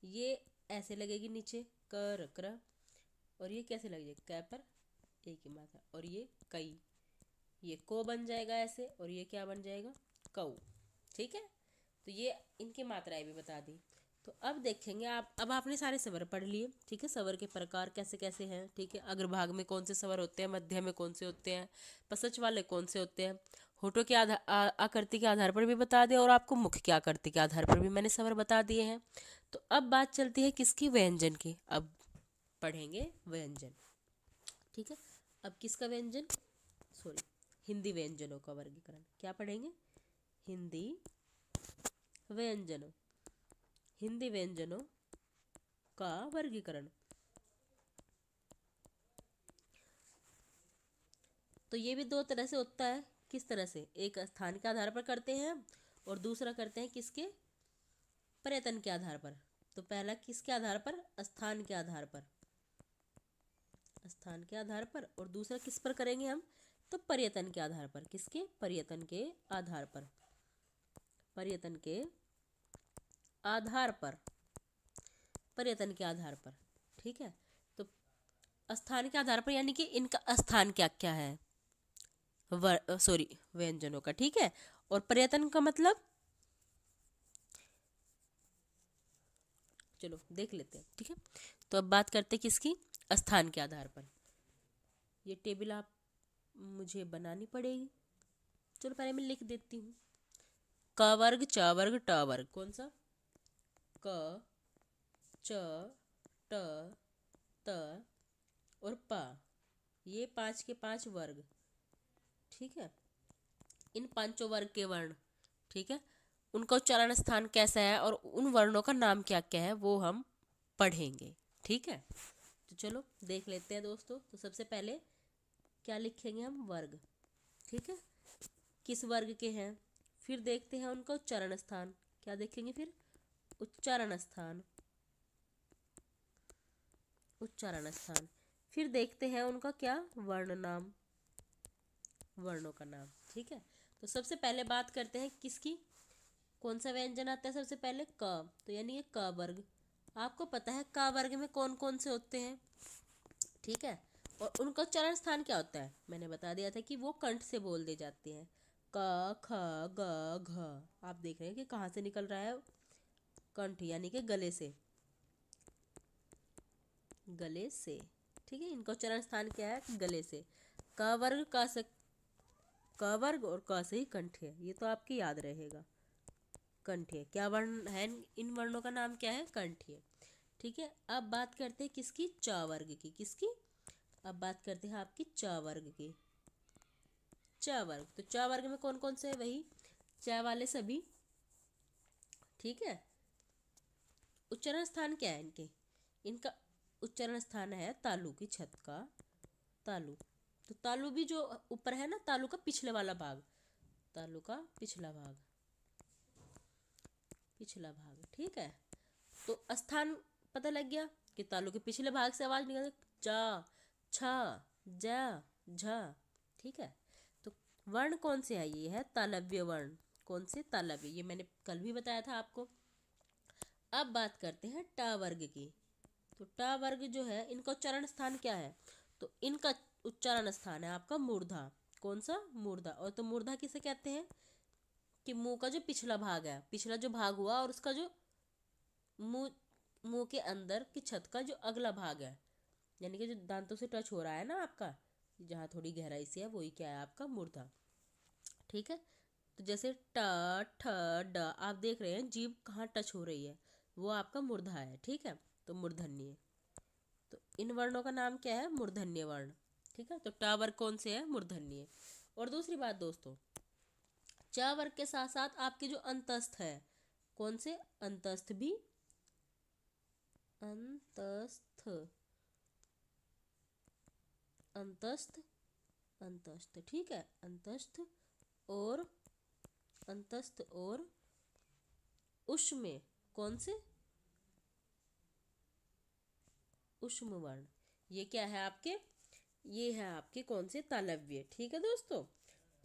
ये ऐसे लगेगी नीचे कर कर और ये कैसे लग जाएगी? कै पर एक ही मात्रा और ये कई। ये को बन जाएगा ऐसे और ये क्या बन जाएगा? कऊ। ठीक है? तो ये इनकी मात्राएँ भी बता दी। तो अब देखेंगे आप, अब आपने सारे सवर पढ़ लिए। ठीक है? सवर के प्रकार कैसे कैसे हैं? ठीक है? अग्रभाग में कौन से सवर होते हैं? मध्य में कौन से होते हैं? पसच वाले कौन से होते हैं? होठों के आधार आकृति के आधार पर भी बता दिया और आपको मुख की आकृति के आधार पर भी मैंने सवर बता दिए हैं। तो अब बात चलती है किसकी? व्यंजन की। अब पढ़ेंगे व्यंजन। ठीक है? अब किसका व्यंजन? सॉरी हिंदी व्यंजनों का वर्गीकरण। क्या पढ़ेंगे? हिंदी व्यंजनों। हिंदी व्यंजनों का वर्गीकरण। तो ये भी दो तरह से होता है। किस तरह से? एक स्थान के आधार पर करते हैं और दूसरा करते हैं किसके? पर्यटन के आधार पर। तो पहला किसके आधार पर? स्थान के आधार पर। स्थान के आधार पर और दूसरा किस पर करेंगे हम? तो पर्यटन के आधार पर। किसके? पर्यटन के आधार पर। पर्यटन के आधार पर। पर्यटन के आधार पर। ठीक है? तो स्थान के आधार पर यानी कि इनका स्थान क्या क्या है? सॉरी, व्यंजनों का। ठीक है? और पर्यटन का मतलब? चलो, देख लेते हैं। ठीक है? तो अब बात करते हैं किसकी? स्थान के आधार पर। ये टेबल आप, मुझे बनानी पड़ेगी। चलो पहले मैं लिख देती हूँ। क वर्ग, च वर्ग, ट वर्ग। कौन सा? क, च, ट, त और प। ये पाँच के पाँच वर्ग। ठीक है? इन पाँचों वर्ग के वर्ण। ठीक है? उनका उच्चारण स्थान कैसा है और उन वर्णों का नाम क्या क्या है, वो हम पढ़ेंगे। ठीक है? चलो, देख लेते हैं दोस्तों। तो सबसे पहले क्या लिखेंगे हम? वर्ग। ठीक है? किस वर्ग के हैं? फिर देखते हैं उनका उच्चारण स्थान। क्या देखेंगे फिर? उच्चारण स्थान। उच्चारण स्थान। फिर देखते हैं उनका क्या? वर्ण नाम। वर्णों का नाम। ठीक है? तो सबसे पहले बात करते हैं किसकी? कौन सा व्यंजन आता है सबसे पहले? क। तो यानी ये क वर्ग। आपको पता है क वर्ग में कौन कौन से होते हैं? ठीक है? और उनका उच्चारण स्थान क्या होता है? मैंने बता दिया था कि वो कंठ से बोल दे जाते हैं। क, ख, ग, घ। आप देख रहे हैं कि कहाँ से निकल रहा है कंठ, यानी कि गले से। गले से। ठीक है? इनका उच्चारण स्थान क्या है? गले से। क वर्ग का से, क वर्ग और क से ही कंठ है। ये तो आपके याद रहेगा। कंठ्य क्या वर्ण है? इन वर्णों का नाम क्या है? कंठ्य ठीक है? अब बात करते हैं किसकी? च वर्ग की। किसकी? अब बात करते हैं आपकी च वर्ग की। च वर्ग तो च वर्ग में कौन कौन से है? वही च वाले सभी। ठीक है? उच्चारण स्थान क्या है इनके? इनका उच्चारण स्थान है तालू की छत का। तालू। तो तालू भी जो ऊपर है ना, तालू का पिछले वाला भाग। तालू का पिछला भाग। पिछला भाग, ठीक है? तो स्थान पता लग गया कि तालु के पिछले भाग से आवाज़ निकल च, छ, ज, झ, ठीक है? तो वर्ण कौन से है? ये है तालव्य वर्ण। कौन से? तालव्य। ये मैंने कल भी बताया था आपको। अब बात करते हैं टा वर्ग की। तो टा वर्ग जो है, इनका उच्चारण स्थान क्या है? तो इनका उच्चारण स्थान है आपका मूर्धा। कौन सा? मूर्धा। और तो मूर्धा किसे कहते हैं? कि मुँह का जो पिछला भाग है, पिछला जो भाग हुआ और उसका जो मुँह मुँह के अंदर की छत का जो अगला भाग है। यानी कि जो दांतों से टच हो रहा है ना आपका, जहाँ थोड़ी गहराई से है, वही क्या है आपका? मूर्धा ठीक है? तो जैसे ट, ठ, ड, आप देख रहे हैं, जीभ कहाँ टच हो रही है, वो आपका मूर्धा है। ठीक है? तो मूर्धन्य। तो इन वर्णों का नाम क्या है? मूर्धन्य वर्ण। ठीक है? तो टावर कौन से है? मूर्धन्य। और दूसरी बात दोस्तों वर्ग के साथ साथ आपके जो अंतस्थ है, कौन से? अंतस्थ भी? अंतस्थ। अंतस्थ अंतस्थ, ठीक है। अंतस्थ और अंतस्थ और उष्म कौन से? उष्म वर्ण। ये क्या है आपके? ये है आपके कौन से? तालव्य। ठीक है दोस्तों?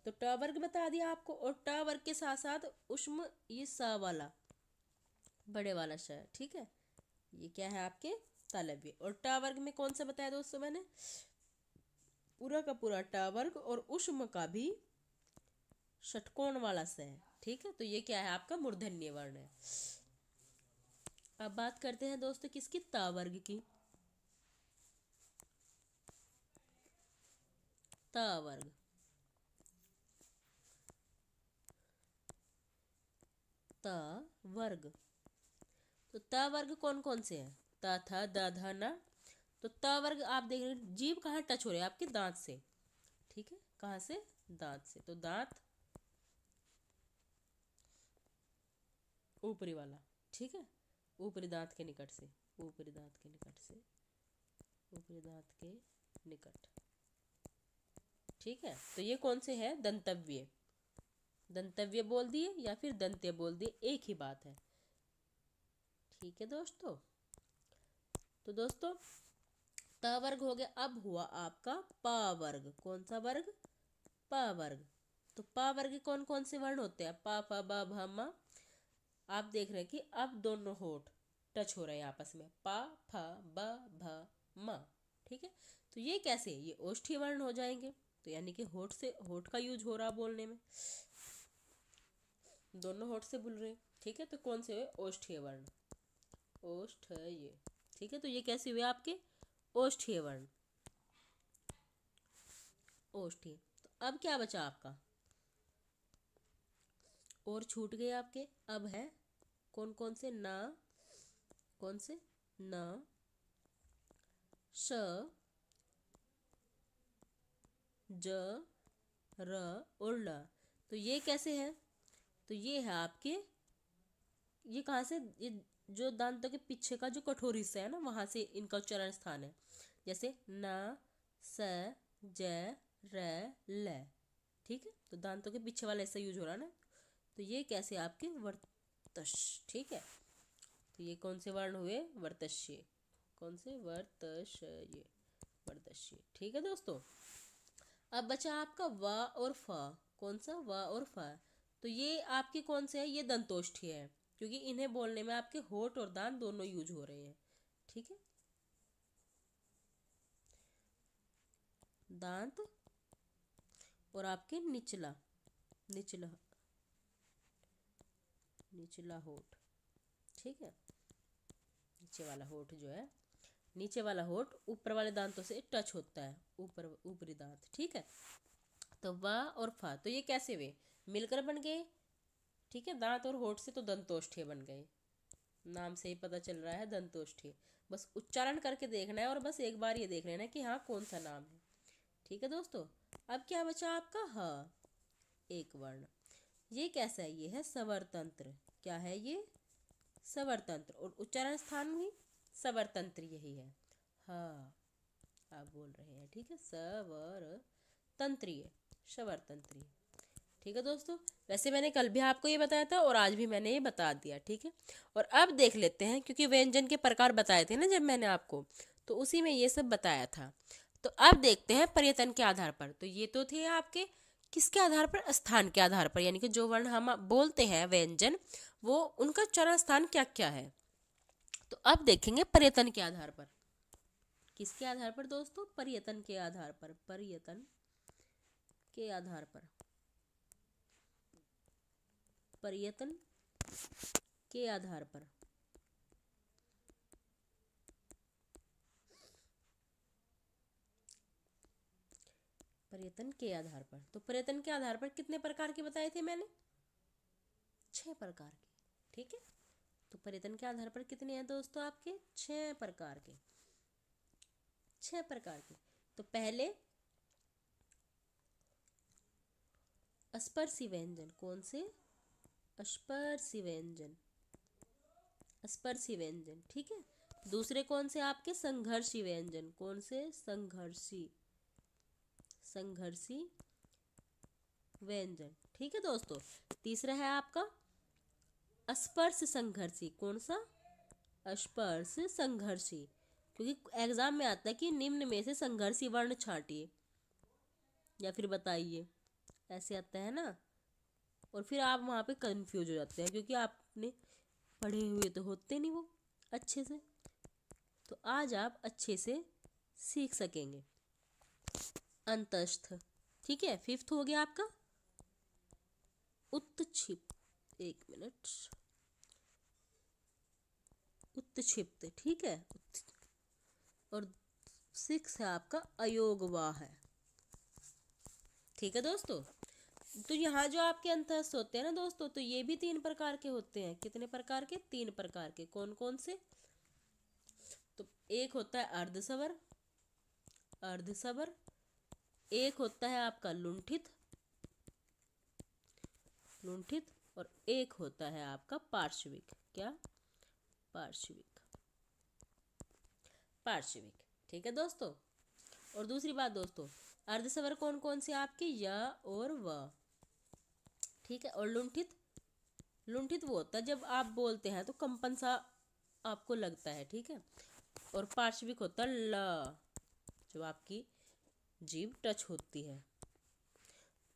तो ट वर्ग बता दिया आपको और ट वर्ग के साथ साथ उष्म, ये स वाला, बड़े वाला श ठीक है? ये क्या है आपके? तालव्य। और ट वर्ग में कौन सा बताया दोस्तों मैंने? पूरा का पूरा ट वर्ग और उष्म का भी षटकोण वाला स है, ठीक है? तो ये क्या है आपका? मूर्धन्य वर्ण है। अब बात करते हैं दोस्तों किसकी? ता वर्ग की। ता वर्ग त वर्ग। तो त वर्ग कौन कौन से हैं? त, थ, द, ध, न। तो त वर्ग आप देख रहे जीव कहाँ टच हो रहे हैं? आपके दांत से। ठीक है? कहाँ से? दांत से। तो दांत ऊपरी वाला। ठीक है? ऊपरी दांत के निकट से। ऊपरी दांत के निकट से। ऊपरी दांत के निकट। ठीक है? तो ये कौन से है? दंतव्य। दंतव्य बोल दिए या फिर दंत्य बोल दिए, एक ही बात है। ठीक है दोस्तों? तो दोस्तों, त वर्ग हो गया। अब हुआ आपका प वर्ग। कौन सा वर्ग? प वर्ग। तो प वर्ग कौन कौन से वर्ण होते हैं? प, फ, ब, भ, म। आप देख रहे हैं कि अब दोनों होठ टच हो रहे हैं आपस में। प, फ, ब, भ, म। ठीक है? तो ये कैसे? ये ओष्ठीय वर्ण हो जाएँगे। तो यानी कि होठ से, होठ का यूज़ हो रहा बोलने में। दोनों होठ से बोल रहे हैं, ठीक है? तो कौन से हुए? ओष्ठीय वर्ण। ओष्ठ ये, ठीक है? तो ये कैसे हुए आपके? ओष्ठीय वर्ण। ओष्ठीय तो अब क्या बचा आपका? और छूट गए आपके? अब है कौन कौन से? ना। कौन से? न। श। ज। र। और ल। तो ये कैसे है? तो ये है आपके, ये कहाँ से, ये जो दांतों के पीछे का जो कठोर हिस्सा है ना, वहाँ से इनका उच्चारण स्थान है। जैसे न, स, ज, र, ल, ठीक है? तो दांतों के पीछे वाला ऐसा यूज़ हो रहा है ना? तो ये कैसे आपके वर्तश, ठीक है? तो ये कौन से वर्ण हुए? वर्तश्य। कौन से? वर्तश्य वर्तश्य। ठीक है दोस्तों? अब बचा आपका व और फ। कौन सा? व और फ। तो ये आपके कौन से है? ये दंतोष्ठी है, क्योंकि इन्हें बोलने में आपके होठ और दांत दोनों यूज़ हो रहे हैं, ठीक है? दांत और आपके निचला निचला निचला होठ, ठीक है? नीचे वाला होठ जो है, नीचे वाला होठ ऊपर वाले दांतों से टच होता है, ऊपर, ऊपरी दांत, ठीक है? तो व और फा तो ये कैसे हुए? मिलकर बन गए। ठीक है, दांत और होठ से तो दंतोष्ठीय बन गए। नाम से ही पता चल रहा है, दंतोष्ठीय। बस उच्चारण करके देखना है और बस एक बार ये देख लेना कि हाँ कौन सा नाम है। ठीक है दोस्तों, अब क्या बचा आपका? ह। एक वर्ण। ये कैसा है? ये है सवर तंत्र क्या है ये? सवर तंत्र और उच्चारण स्थान भी? सवर तंत्र यही है। हाँ। आप बोल रहे हैं, ठीक है? सवर तंत्रीय सवर तंत्रीय ठीक है दोस्तों? वैसे मैंने कल भी आपको ये बताया था और आज भी मैंने ये बता दिया, ठीक है? और अब देख लेते हैं, क्योंकि व्यंजन के प्रकार बताए थे ना जब मैंने आपको तो उसी में ये सब बताया था। तो अब देखते हैं पर्यटन के आधार पर। तो ये तो थे आपके, किसके आधार पर? स्थान के आधार पर, यानी कि जो वर्ण हम बोलते हैं व्यंजन, वो उनका चरण स्थान क्या क्या है? तो अब देखेंगे पर्यटन के आधार पर। किसके आधार पर दोस्तों? पर्यटन के आधार पर, पर्यटन के आधार पर। पर्यटन के आधार पर। पर्यटन के आधार पर। तो पर्यटन के आधार पर कितने प्रकार के बताए थे मैंने? छह प्रकार के, ठीक है? तो पर्यटन के आधार पर कितने हैं दोस्तों आपके? छह प्रकार के। छह प्रकार के। तो पहले स्पर्शी व्यंजन, कौन से? स्पर्शी व्यंजन स्पर्शी व्यंजन ठीक है? दूसरे कौन से आपके? संघर्षी व्यंजन कौन से? संघर्षी। संघर्षी व्यंजन, ठीक है दोस्तों? तीसरा है आपका स्पर्श संघर्षी। कौन सा? स्पर्श संघर्षी। क्योंकि एग्ज़ाम में आता है कि निम्न में से संघर्षी वर्ण छाटिए। या फिर बताइए। ऐसे आता है ना? और फिर आप वहाँ पे कंफ्यूज हो जाते हैं, क्योंकि आपने पढ़े हुए तो होते नहीं वो अच्छे से। तो आज आप अच्छे से सीख सकेंगे। अंतस्थ, ठीक है? फिफ्थ हो गया आपका। उत्क्षिप एक मिनट। उत्क्षिप्त, ठीक है? और सिक्स है आपका अयोगवाह है। ठीक है दोस्तों? तो यहाँ जो आपके अंतस्थ होते हैं ना दोस्तों तो ये भी तीन प्रकार के होते हैं। कितने प्रकार के? तीन प्रकार के। कौन कौन से? तो एक होता है अर्धसवर अर्धसवर। एक होता है आपका लुंठित लुंठित। और एक होता है आपका पार्श्विक। क्या? पार्श्विक। पार्श्विक। ठीक है दोस्तों? और दूसरी बात दोस्तों, अर्धसवर कौन कौन से आपके? य और व। ठीक है, और लुंठित लुंठित वो होता है, जब आप बोलते हैं तो कंपन सा आपको लगता है, ठीक है? और पार्श्विक होता है ल, जब आपकी जीभ टच होती है।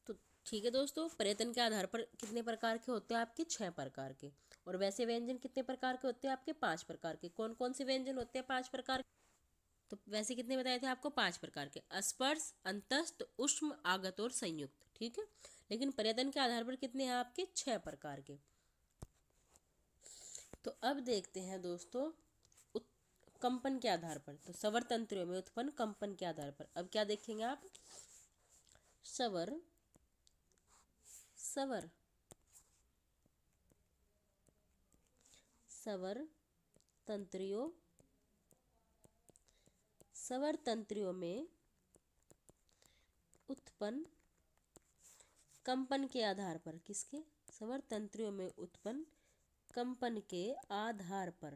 तो ठीक है दोस्तों पर्यटन के आधार पर कितने प्रकार के होते हैं आपके? छह प्रकार के। और वैसे व्यंजन कितने प्रकार के होते हैं आपके? पाँच प्रकार के। कौन कौन से व्यंजन होते हैं पाँच प्रकार तो वैसे कितने बताए थे आपको? पाँच प्रकार के। स्पर्श अंतस्त उष्म, आगत और संयुक्त, ठीक है? लेकिन पर्यटन के आधार पर कितने हैं आपके? छह प्रकार के। तो अब देखते हैं दोस्तों कंपन के आधार पर। तो सवर तंत्रियों में उत्पन्न कंपन के आधार पर। अब क्या देखेंगे आप? सवर सवर सवर तंत्रियों सवर तंत्रियों में उत्पन्न कंपन के आधार पर, किसके? सवर तंत्रियों में उत्पन्न कंपन के आधार पर।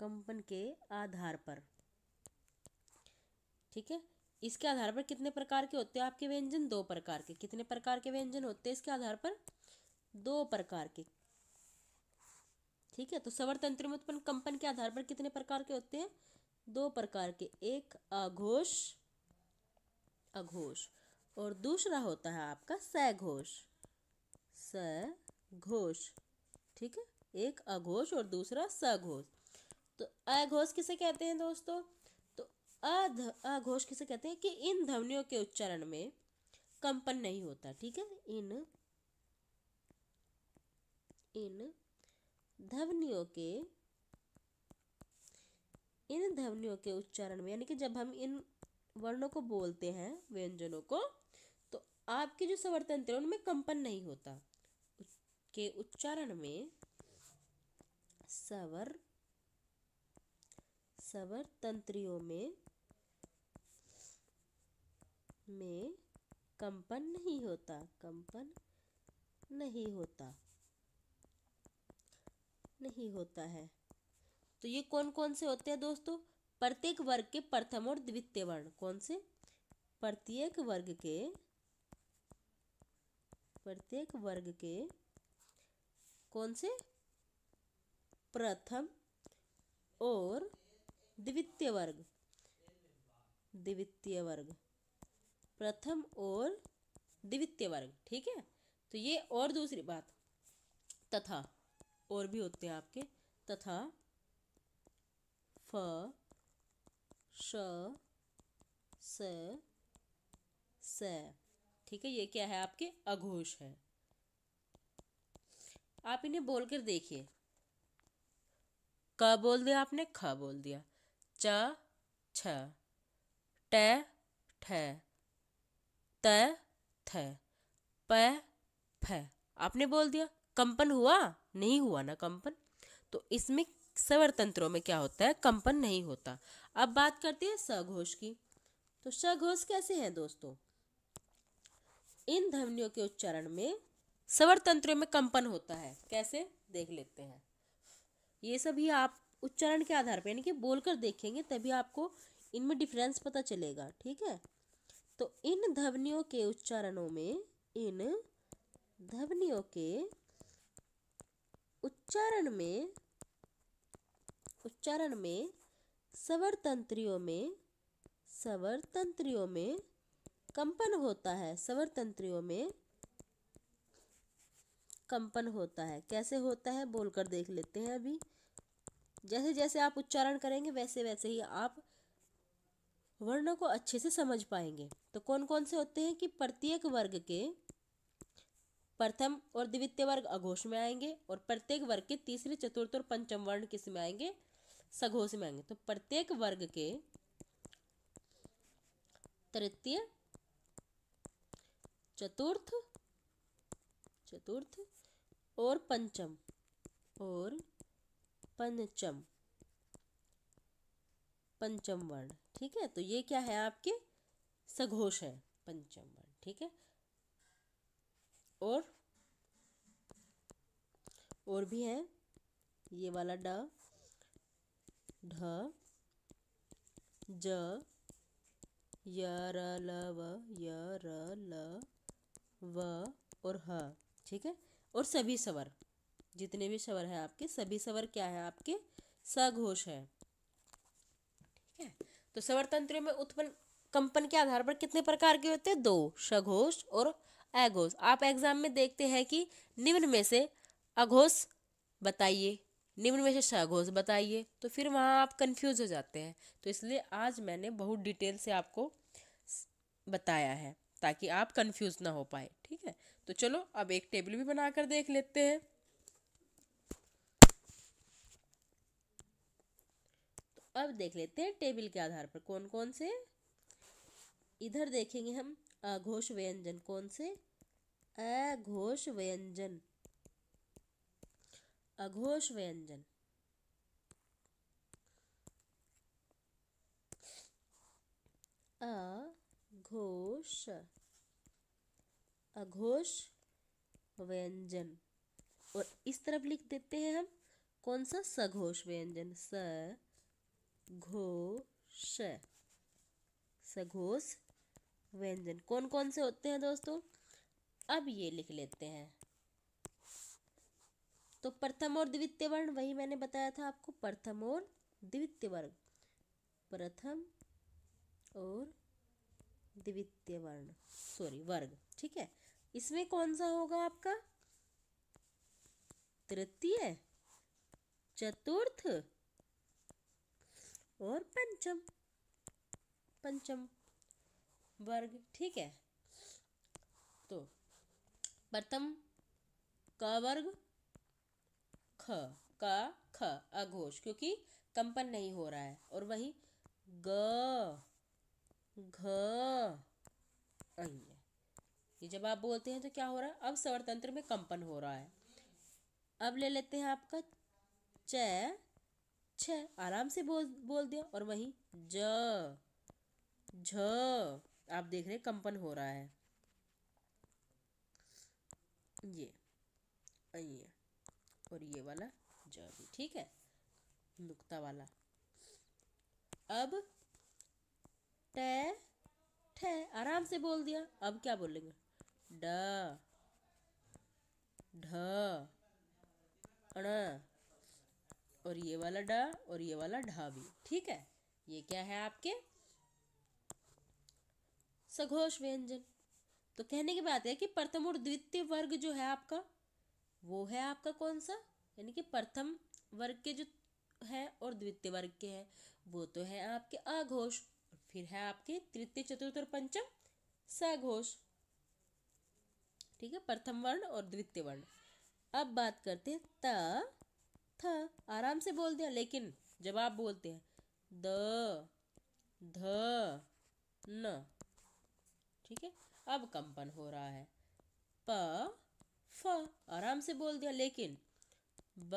कंपन के आधार पर। ठीक है? इसके आधार पर कितने प्रकार के होते हैं आपके व्यंजन? दो प्रकार के। कितने प्रकार के व्यंजन होते हैं इसके आधार पर? दो प्रकार के। ठीक है? तो सवर तंत्र में उत्पन्न कंपन के आधार पर कितने प्रकार के होते हैं? दो प्रकार के। एक अघोष अघोष और दूसरा होता है आपका सघोष सघोष ठीक है? एक अघोष और दूसरा सघोष तो अघोष किसे कहते हैं दोस्तों? तो अध, अघोष किसे कहते हैं कि इन ध्वनियों के उच्चारण में कंपन नहीं होता, ठीक है? इन इन ध्वनियों के, इन ध्वनियों के उच्चारण में, यानी कि जब हम इन वर्णों को बोलते हैं, व्यंजनों को आपके जो सवर्तंत्र है, उनमें कंपन नहीं होता। के उच्चारण में सवर सवर तंत्रियों में में कंपन नहीं होता। कंपन नहीं होता। नहीं होता है। तो ये कौन कौन से होते हैं दोस्तों? प्रत्येक वर्ग के प्रथम और द्वितीय वर्ण। कौन से? प्रत्येक वर्ग के प्रत्येक वर्ग के कौन से? प्रथम और द्वितीय वर्ग। द्वितीय वर्ग। प्रथम और द्वितीय वर्ग, ठीक है? तो ये और दूसरी बात। तथा, और भी होते हैं आपके। तथा, फ, श, स स। ठीक है, ये क्या है आपके? अघोष है। आप इन्हें बोलकर देखिए। क बोल दिया आपने, ख बोल दिया। च, छ। ट, ठ। त, थ। प, फ। आपने बोल दिया। कंपन हुआ? नहीं हुआ ना कंपन? तो इसमें स्वर तंत्रों में क्या होता है? कंपन नहीं होता। अब बात करते हैं सघोष की। तो सघोष कैसे है दोस्तों? इन ध्वनियों के उच्चारण में स्वर तंत्रों में कंपन होता है। कैसे? देख लेते हैं। ये सभी आप उच्चारण के आधार पर यानी कि बोलकर देखेंगे, तभी आपको इनमें डिफरेंस पता चलेगा, ठीक है? तो इन ध्वनियों के उच्चारणों में, इन ध्वनियों के उच्चारण में उच्चारण में स्वर तंत्रियों में स्वर तंत्रियों में कंपन होता है स्वर तंत्रियों में कंपन होता है। कैसे होता है, बोलकर देख लेते हैं अभी। जैसे जैसे आप उच्चारण करेंगे, वैसे वैसे ही आप वर्णों को अच्छे से समझ पाएँगे। तो कौन कौन से होते हैं कि प्रत्येक वर्ग के प्रथम और द्वितीय वर्ग अघोष में आएँगे और प्रत्येक वर्ग के तीसरे, चतुर्थ और पंचम वर्ण किसमें आएँगे? सघोष में आएँगे। तो प्रत्येक वर्ग के तृतीय चतुर्थ चतुर्थ और पंचम और पंचम पंचम वर्ण, ठीक है? तो ये क्या है आपके? सघोष है, पंचम वर्ण, ठीक है? और और भी है, ये वाला ड, ढ, ज, य, र, ल, व, य, र, ल व और ह, ठीक है? और सभी स्वर, जितने भी स्वर है आपके, सभी स्वर क्या है आपके? सघोष है। ठीक है? तो स्वर तंत्र में उत्पन्न कंपन के आधार पर कितने प्रकार के होते हैं? दो, सघोष और अघोष। आप एग्ज़ाम में देखते हैं कि निम्न में से अघोष बताइए, निम्न में से सघोष बताइए तो फिर वहाँ आप कंफ्यूज हो जाते हैं। तो इसलिए आज मैंने बहुत डिटेल से आपको बताया है। ताकि आप कंफ्यूज ना हो पाए, ठीक है? तो चलो, अब एक टेबल भी बनाकर देख लेते हैं। तो अब देख लेते हैं टेबल के आधार पर कौन कौन से। इधर देखेंगे हम, अघोष व्यंजन, कौन से? अघोष व्यंजन। अघोष व्यंजन। अघोष अघोष व्यंजन। और इस तरफ़ लिख देते हैं हम, कौन सा? सघोष व्यंजन। स, घोष, सघोष व्यंजन। कौन कौन से होते हैं दोस्तों? अब ये लिख लेते हैं। तो प्रथम और द्वितीय वर्ण, वही मैंने बताया था आपको, प्रथम और द्वितीय वर्ग प्रथम और द्वितीय वर्ण सॉरी वर्ग, ठीक है? इसमें कौन सा होगा आपका? तृतीय, चतुर्थ और पंचम। पंचम वर्ग, ठीक है? तो प्रथम क वर्ग, ख, का, ख, अघोष, क्योंकि कंपन नहीं हो रहा है। और वही ग। घ। ये जब आप बोलते हैं तो क्या हो रहा है? अब स्वर तंत्र में कंपन हो रहा है। अब ले लेते हैं आपका च, छ, आराम से बोल बोल दिया और वही ज, झ, आप देख रहे कंपन हो रहा है। ये ये और ये वाला ज भी, ठीक है? नुक्ता वाला। अब ट, ठ, आराम से बोल दिया। अब क्या बोलेंगे? ड, ढ और ये वाला ड, और ये वाला ढ भी। ठीक है? ये क्या है आपके? सघोष व्यंजन। तो कहने की बात है कि प्रथम और द्वितीय वर्ग जो है आपका, वो है आपका कौन सा? यानी कि प्रथम वर्ग के जो है और द्वितीय वर्ग के हैं, वो तो है आपके अघोष। फिर है आपके तृतीय चतुर्थ और पंचम सघोष। ठीक है, प्रथम वर्ण और द्वितीय वर्ण। अब बात करते हैं त, थ। आराम से बोल दिया, लेकिन जब आप बोलते हैं द, ध, न। ठीक है, अब कंपन हो रहा है। प, फ। आराम से बोल दिया, लेकिन ब,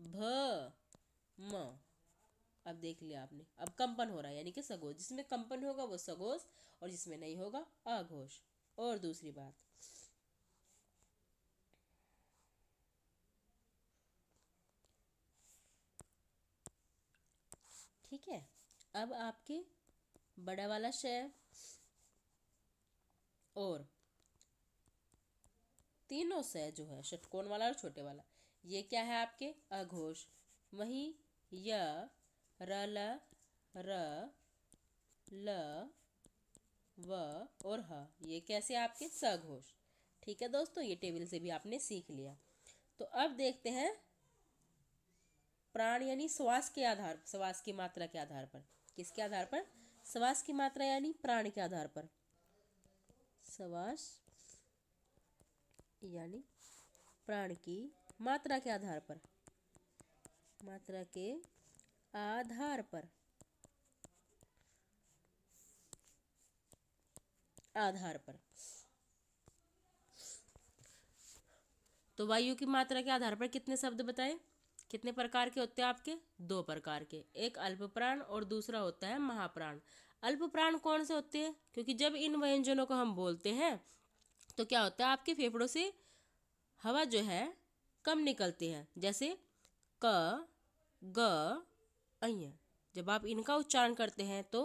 भ, म। अब देख लिया आपने। अब कंपन हो रहा है, यानी कि सगोश जिसमें कंपन होगा वो सगोश और जिसमें नहीं होगा अघोष और दूसरी बात। ठीक है? अब आपके बड़ा वाला शय। और तीनों से जो है, षटकोण वाला और छोटे वाला, ये क्या है आपके? अघोष वही य र ल र, ल, व और ह। ये कैसे आपके सघोष? ठीक है दोस्तों, ये टेबल से भी आपने सीख लिया। तो अब देखते हैं प्राण यानी श्वास के आधार श्वास की मात्रा के आधार पर। किसके आधार पर? श्वास की मात्रा यानी प्राण के आधार पर। श्वास यानी प्राण की मात्रा के आधार पर। मात्रा के आधार पर। आधार पर। तो वायु की मात्रा के आधार पर कितने शब्द बताए? कितने प्रकार के होते हैं आपके? दो प्रकार के। एक अल्प प्राण और दूसरा होता है महाप्राण। अल्प प्राण कौन से होते हैं? क्योंकि जब इन व्यंजनों को हम बोलते हैं तो क्या होता है? आपके फेफड़ों से हवा जो है कम निकलती है। जैसे क, ग अ जब आप इनका उच्चारण करते हैं तो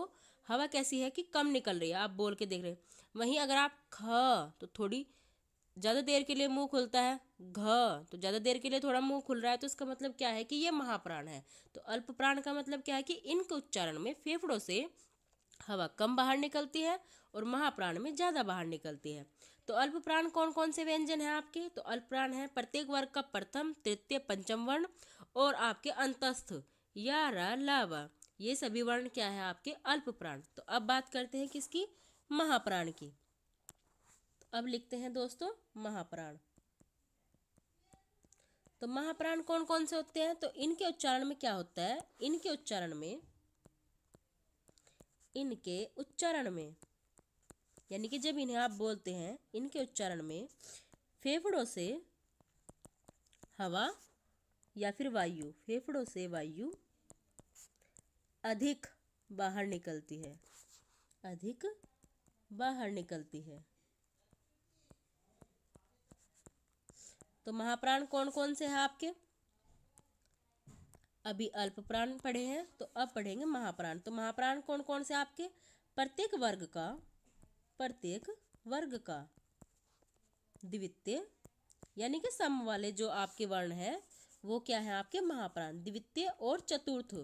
हवा कैसी है कि कम निकल रही है, आप बोल के देख रहे हैं। वहीं अगर आप ख तो थोड़ी ज़्यादा देर के लिए मुँह खुलता है, घ तो ज़्यादा देर के लिए थोड़ा मुँह खुल रहा है तो इसका मतलब क्या है कि ये महाप्राण है। तो अल्प प्राण का मतलब क्या है कि इनके उच्चारण में फेफड़ों से हवा कम बाहर निकलती है और महाप्राण में ज़्यादा बाहर निकलती है। तो अल्प प्राण कौन कौन से व्यंजन हैं आपके? तो अल्प प्राण है प्रत्येक वर्ग का प्रथम, तृतीय, पंचम वर्ण और आपके अंतस्थ। या लावा, ये सभी वर्ण क्या है आपके? अल्प प्राण। तो अब बात करते हैं किसकी? महाप्राण की। तो अब लिखते हैं दोस्तों, महाप्राण। तो महाप्राण कौन कौन से होते हैं? तो इनके उच्चारण में क्या होता है? इनके उच्चारण में, इनके उच्चारण में, यानी कि जब इन्हें आप बोलते हैं, इनके उच्चारण में फेफड़ों से हवा या फिर वायु, फेफड़ों से वायु अधिक बाहर निकलती है। अधिक बाहर निकलती है। तो महाप्राण कौन कौन से हैं आपके? अभी अल्प प्राण पढ़े हैं तो अब पढ़ेंगे महाप्राण। तो महाप्राण कौन कौन से आपके? प्रत्येक वर्ग का, प्रत्येक वर्ग का द्वितीय, यानी कि सम वाले जो आपके वर्ण है, वो क्या है आपके? महाप्राण। द्वितीय और चतुर्थ।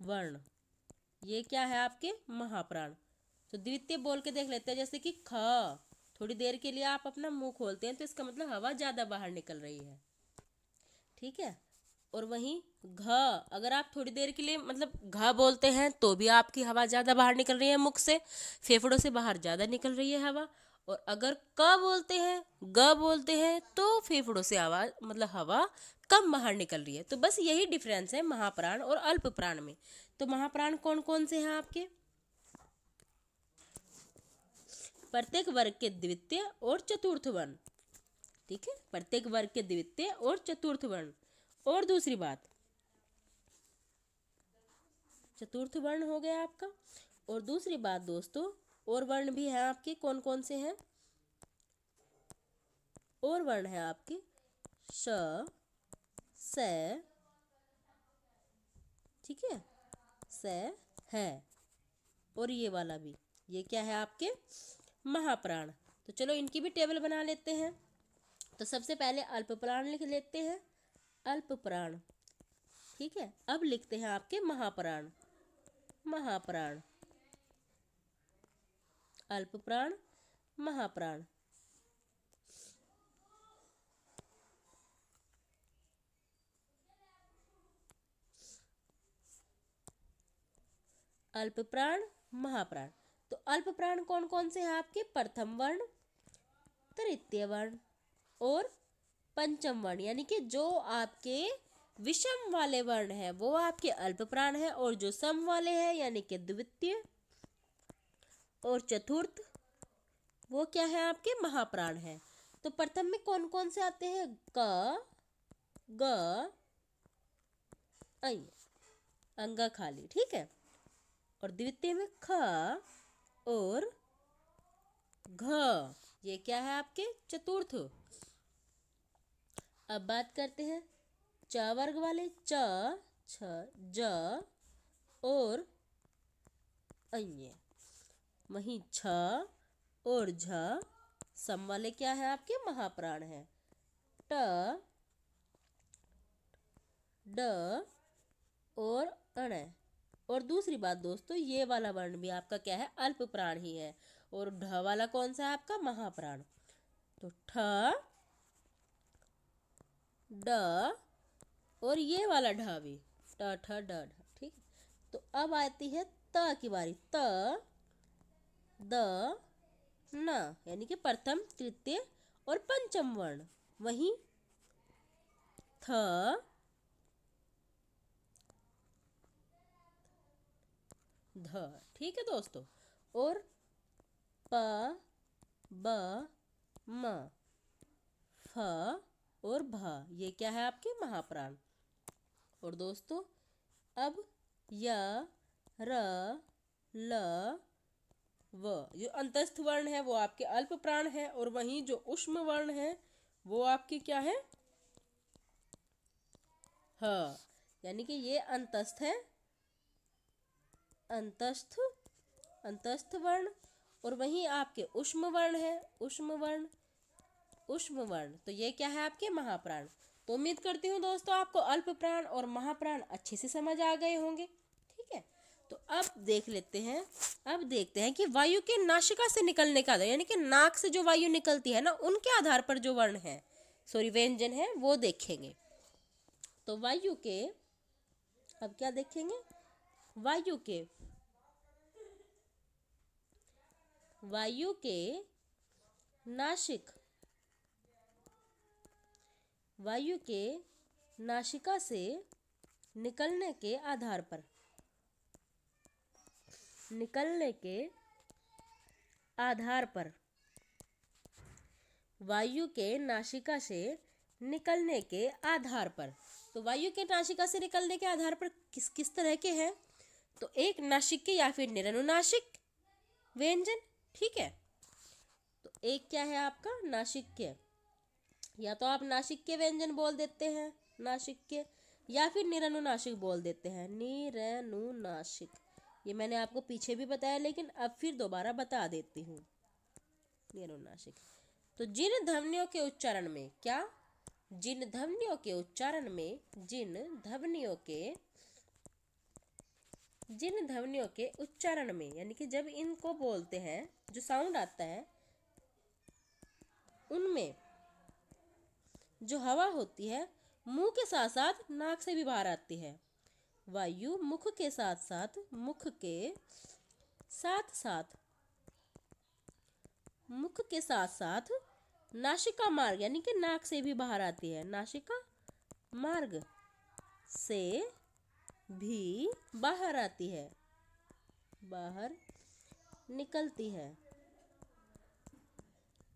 वर्ण। ये क्या है आपके? महाप्राण। तो द्वितीय बोल के देख लेते हैं, जैसे कि ख। थोड़ी देर के लिए आप अपना मुँह खोलते हैं तो इसका मतलब हवा ज़्यादा बाहर निकल रही है। ठीक है? और वहीं घ। अगर आप थोड़ी देर के लिए मतलब घ बोलते हैं तो भी आपकी हवा ज़्यादा बाहर निकल रही है मुख से। फेफड़ों से बाहर ज़्यादा निकल रही है हवा। और अगर क बोलते हैं, ग बोलते हैं तो फेफड़ों से आवाज़ मतलब हवा कम बाहर निकल रही है। तो बस यही डिफरेंस है महाप्राण और अल्प प्राण में। तो महाप्राण कौन कौन से हैं आपके? प्रत्येक वर्ग के द्वितीय और चतुर्थ वर्ण। ठीक है? प्रत्येक वर्ग के द्वितीय और चतुर्थ वर्ण। और दूसरी बात। चतुर्थ वर्ण हो गया आपका। और दूसरी बात दोस्तों और वर्ण भी है आपके कौन कौन से हैं? और वर्ण है आपके। श, से, ठीक है? से, है। और ये वाला भी। ये क्या है आपके? महाप्राण। तो चलो इनकी भी टेबल बना लेते हैं। तो सबसे पहले अल्प प्राण लिख लेते हैं। अल्प प्राण ठीक है? अब लिखते हैं आपके महाप्राण। महाप्राण। अल्प प्राण महाप्राण। अल्प प्राण महाप्राण। तो अल्प प्राण कौन कौन से हैं आपके? प्रथम वर्ण, तृतीय वर्ण और पंचम वर्ण। यानी कि जो आपके विषम वाले वर्ण है, वो आपके अल्प प्राण है और जो सम वाले हैं, यानी कि द्वितीय और चतुर्थ, वो क्या है आपके? महाप्राण है। तो प्रथम में कौन कौन से आते हैं? क, ग अंगा खाली, ठीक है? और द्वितीय में ख और घ, ये क्या है आपके? चतुर्थ। अब बात करते हैं च वर्ग वाले, च, छ, ज और अन्य वहीं छ और झ, सम वाले क्या है आपके? महाप्राण है। ट, ड और अण। और दूसरी बात दोस्तों, ये वाला वर्ण भी आपका क्या है? अल्प प्राण ही है। और ढ वाला कौन सा है आपका? महाप्राण। तो ठ, ड और ये वाला ढ भी। ट, ठ, ड ठीक तो अब आती है त की बारी। त द, न, यानी कि प्रथम, तृतीय और पंचम वर्ण। वहीं थ, ध, ठीक है दोस्तों? और प, ब, म, फ और भ, ये क्या है आपके? महाप्राण। और दोस्तों, अब य, र, ल व, जो अंतस्थ वर्ण है वो आपके अल्प प्राण है और वहीं जो उष्म वर्ण है वो आपके क्या है? ह, यानी कि ये अंतस्थ है। अंतस्थ अंतस्थ वर्ण और वहीं आपके उष्म वर्ण है, उष्म वर्ण उष्म वर्ण। तो ये क्या है आपके? महाप्राण। तो उम्मीद करती हूँ दोस्तों आपको अल्प प्राण और महाप्राण अच्छे से समझ आ गए होंगे। तो अब देख लेते हैं, अब देखते हैं कि वायु के नाशिका से निकलने का आधार, यानी कि नाक से जो वायु निकलती है ना, उनके आधार पर जो वर्ण है सॉरी व्यंजन है, वो देखेंगे। तो वायु के, अब क्या देखेंगे? वायु के वायु के नासिक वायु के नाशिका से निकलने के आधार पर। निकलने के आधार पर वायु के नासिका से निकलने के आधार पर। तो वायु के नासिका से निकलने के आधार पर किस किस तरह के हैं? तो एक नासिक या फिर निरनुनासिक व्यंजन, ठीक है? तो एक क्या है आपका? नासिक या तो आप नासिक के व्यंजन बोल देते हैं नासिक के, या फिर निरनुनासिक बोल देते हैं। निरनुनासिक ये मैंने आपको पीछे भी बताया, लेकिन अब फिर दोबारा बता देती हूँ। निरनुनासिक तो जिन ध्वनियों के उच्चारण में, क्या? जिन ध्वनियों के उच्चारण में, जिन ध्वनियों के, जिन ध्वनियों के उच्चारण में, यानी कि जब इनको बोलते हैं, जो साउंड आता है, उनमें जो हवा होती है, मुँह के साथ साथ नाक से भी बाहर आती है। वायु मुख के साथ साथ, मुख के साथ साथ, मुख के साथ साथ नासिका मार्ग, यानी कि नाक से भी बाहर आती है। नासिका मार्ग से भी बाहर आती है। बाहर निकलती है।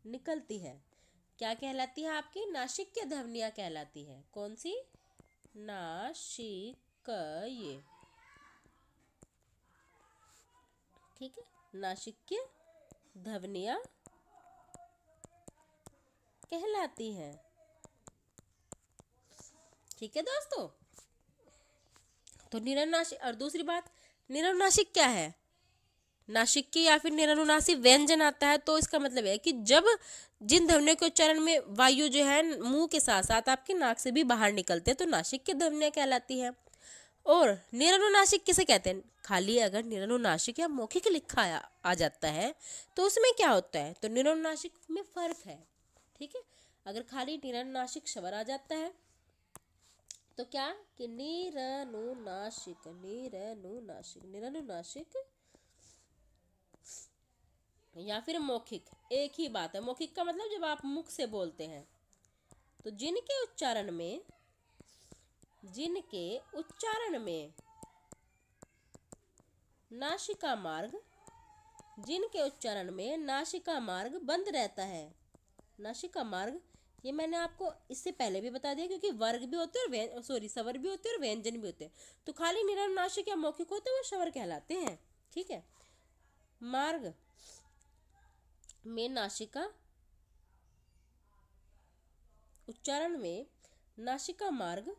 निकलती है। क्या कहलाती है आपकी? नासिक के ध्वनिया कहलाती है। कौन सी? नासिक ये ठीक है? नासिक के ध्वनिया कहलाती हैं। ठीक है दोस्तों? तो निरनुनासिक और दूसरी बात निरनुनासिक क्या है? नासिक की या फिर निरनुनासिक व्यंजन आता है तो इसका मतलब है कि जब जिन ध्वनियों के उच्चारण में वायु जो है, मुँह के साथ साथ आपके नाक से भी बाहर निकलते हैं तो नासिक की ध्वनियाँ कहलाती है। और निरनुनासिक किसे कहते हैं? खाली अगर निरनुनासिक या मौखिक लिखा आ जाता है तो उसमें क्या होता है? तो निरनुनासिक में फ़र्क है, ठीक है? अगर खाली निरनुनासिक स्वर आ जाता है तो क्या? कि निरनुनासिक निरनुनासिक निरनुनासिक या फिर मौखिक, एक ही बात है। मौखिक का मतलब जब आप मुख से बोलते हैं तो जिनके उच्चारण में जिनके उच्चारण में नासिका मार्ग, जिनके उच्चारण में नासिका मार्ग बंद रहता है। नासिका मार्ग, ये मैंने आपको इससे पहले भी बता दिया क्योंकि वर्ग भी होते हैं और सॉरी सवर भी होते हैं और व्यंजन भी होते हैं। तो खाली निरनुनासिक या मौखिक होते हैं, वो स्वर कहलाते हैं, ठीक है? मार्ग में नासिका उच्चारण में नासिका मार्ग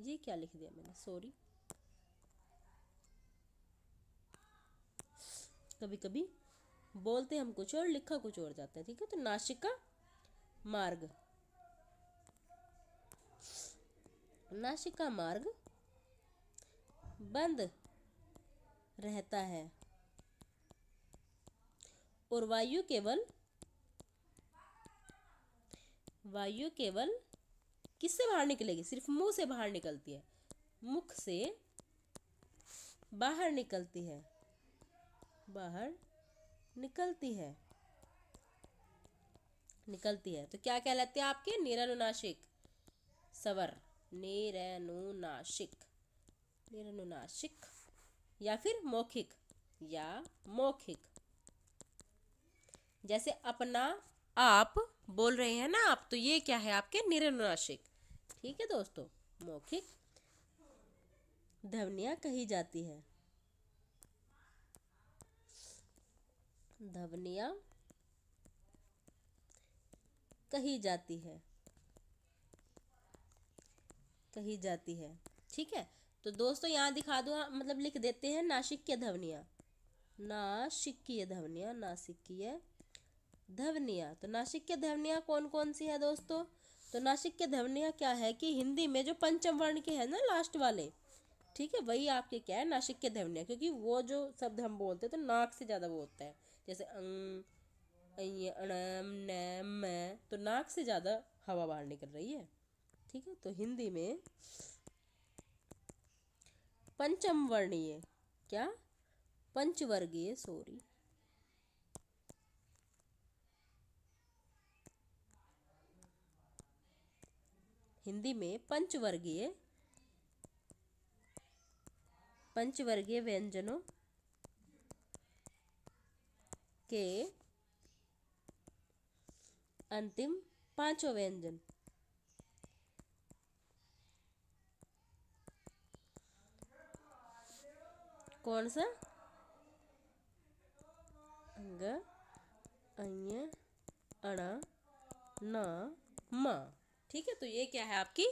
ये क्या लिख दिया मैंने? सॉरी कभी कभी बोलते हम कुछ और, लिखा कुछ और जाता है, ठीक है? तो नासिका मार्ग। नासिका मार्ग बंद रहता है और वायु केवल वायु केवल किससे बाहर निकलेगी? सिर्फ़ मुँह से बाहर निकलती है। मुख से बाहर निकलती है। बाहर निकलती है। निकलती है। तो क्या कहलाते हैं आपके? निरनुनाशिक। सवर। निरनुनाशिक। निरनुनाशिक। या फिर मौखिक। या मौखिक। जैसे अपना आप बोल रहे हैं ना आप तो ये क्या है आपके निरनुनाशिक ठीक है दोस्तों, मौखिक ध्वनिया कही जाती है। ध्वनिया कही जाती है। कही जाती है। ठीक है तो दोस्तों यहाँ दिखा दो मतलब लिख देते हैं नासिक ध्वनिया। नासिकीय ध्वनिया नासिकीय ध्वनिया। तो नासिक के धवनिया कौन कौन सी है दोस्तों? तो नासिक के धवनिया क्या है कि हिंदी में जो पंचम वर्ण के है ना लास्ट वाले, ठीक है, वही आपके क्या है, नासिक के धवनिया, क्योंकि वो जो शब्द हम बोलते हैं तो नाक से ज़्यादा वो होता है, जैसे अंग अणम, नैम तो नाक से ज़्यादा हवा बाहर निकल रही है, ठीक है तो हिंदी में पंचम वर्णीय क्या? पंचवर्गीय सॉरी हिंदी में पंचवर्गीय पंचवर्गीय व्यंजनों के अंतिम पाँचों व्यंजन। कौन सा? अंग अण, न, म। ठीक है? तो ये क्या है आपकी?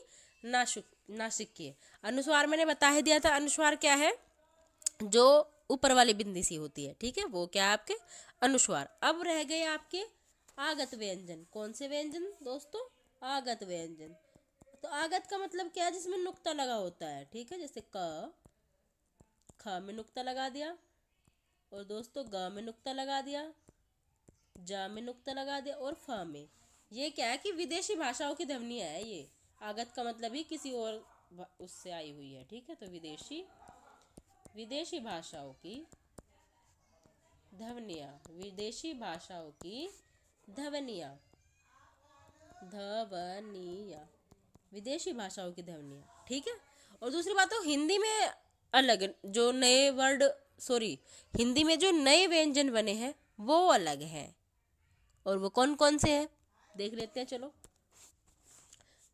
नासिक नासिक की अनुस्वार मैंने बता ही दिया था, अनुस्वार क्या है? जो ऊपर वाली बिंदी सी होती है, ठीक है? वो क्या है आपके? अनुस्वार। अब रह गए आपके आगत व्यंजन। कौन से व्यंजन दोस्तों? आगत व्यंजन। तो आगत का मतलब क्या है? जिसमें नुक्ता लगा होता है, ठीक है? जैसे क, ख में नुक्ता लगा दिया, और दोस्तों ग में नुक्ता लगा दिया, जा में नुक्ता लगा दिया, और फ में। ये क्या है कि विदेशी भाषाओं की ध्वनिया है ये। आगत का मतलब ही किसी और उससे आई हुई है, ठीक है? तो विदेशी विदेशी भाषाओं की ध्वनिया, विदेशी भाषाओं की ध्वनिया ध्वनिया, विदेशी भाषाओं की ध्वनिया, ठीक है? और दूसरी बात तो हिंदी में अलग, जो नए वर्ड, सॉरी, हिंदी में जो नए व्यंजन बने हैं, वो अलग हैं। और वो कौन कौन से हैं? देख लेते हैं, चलो।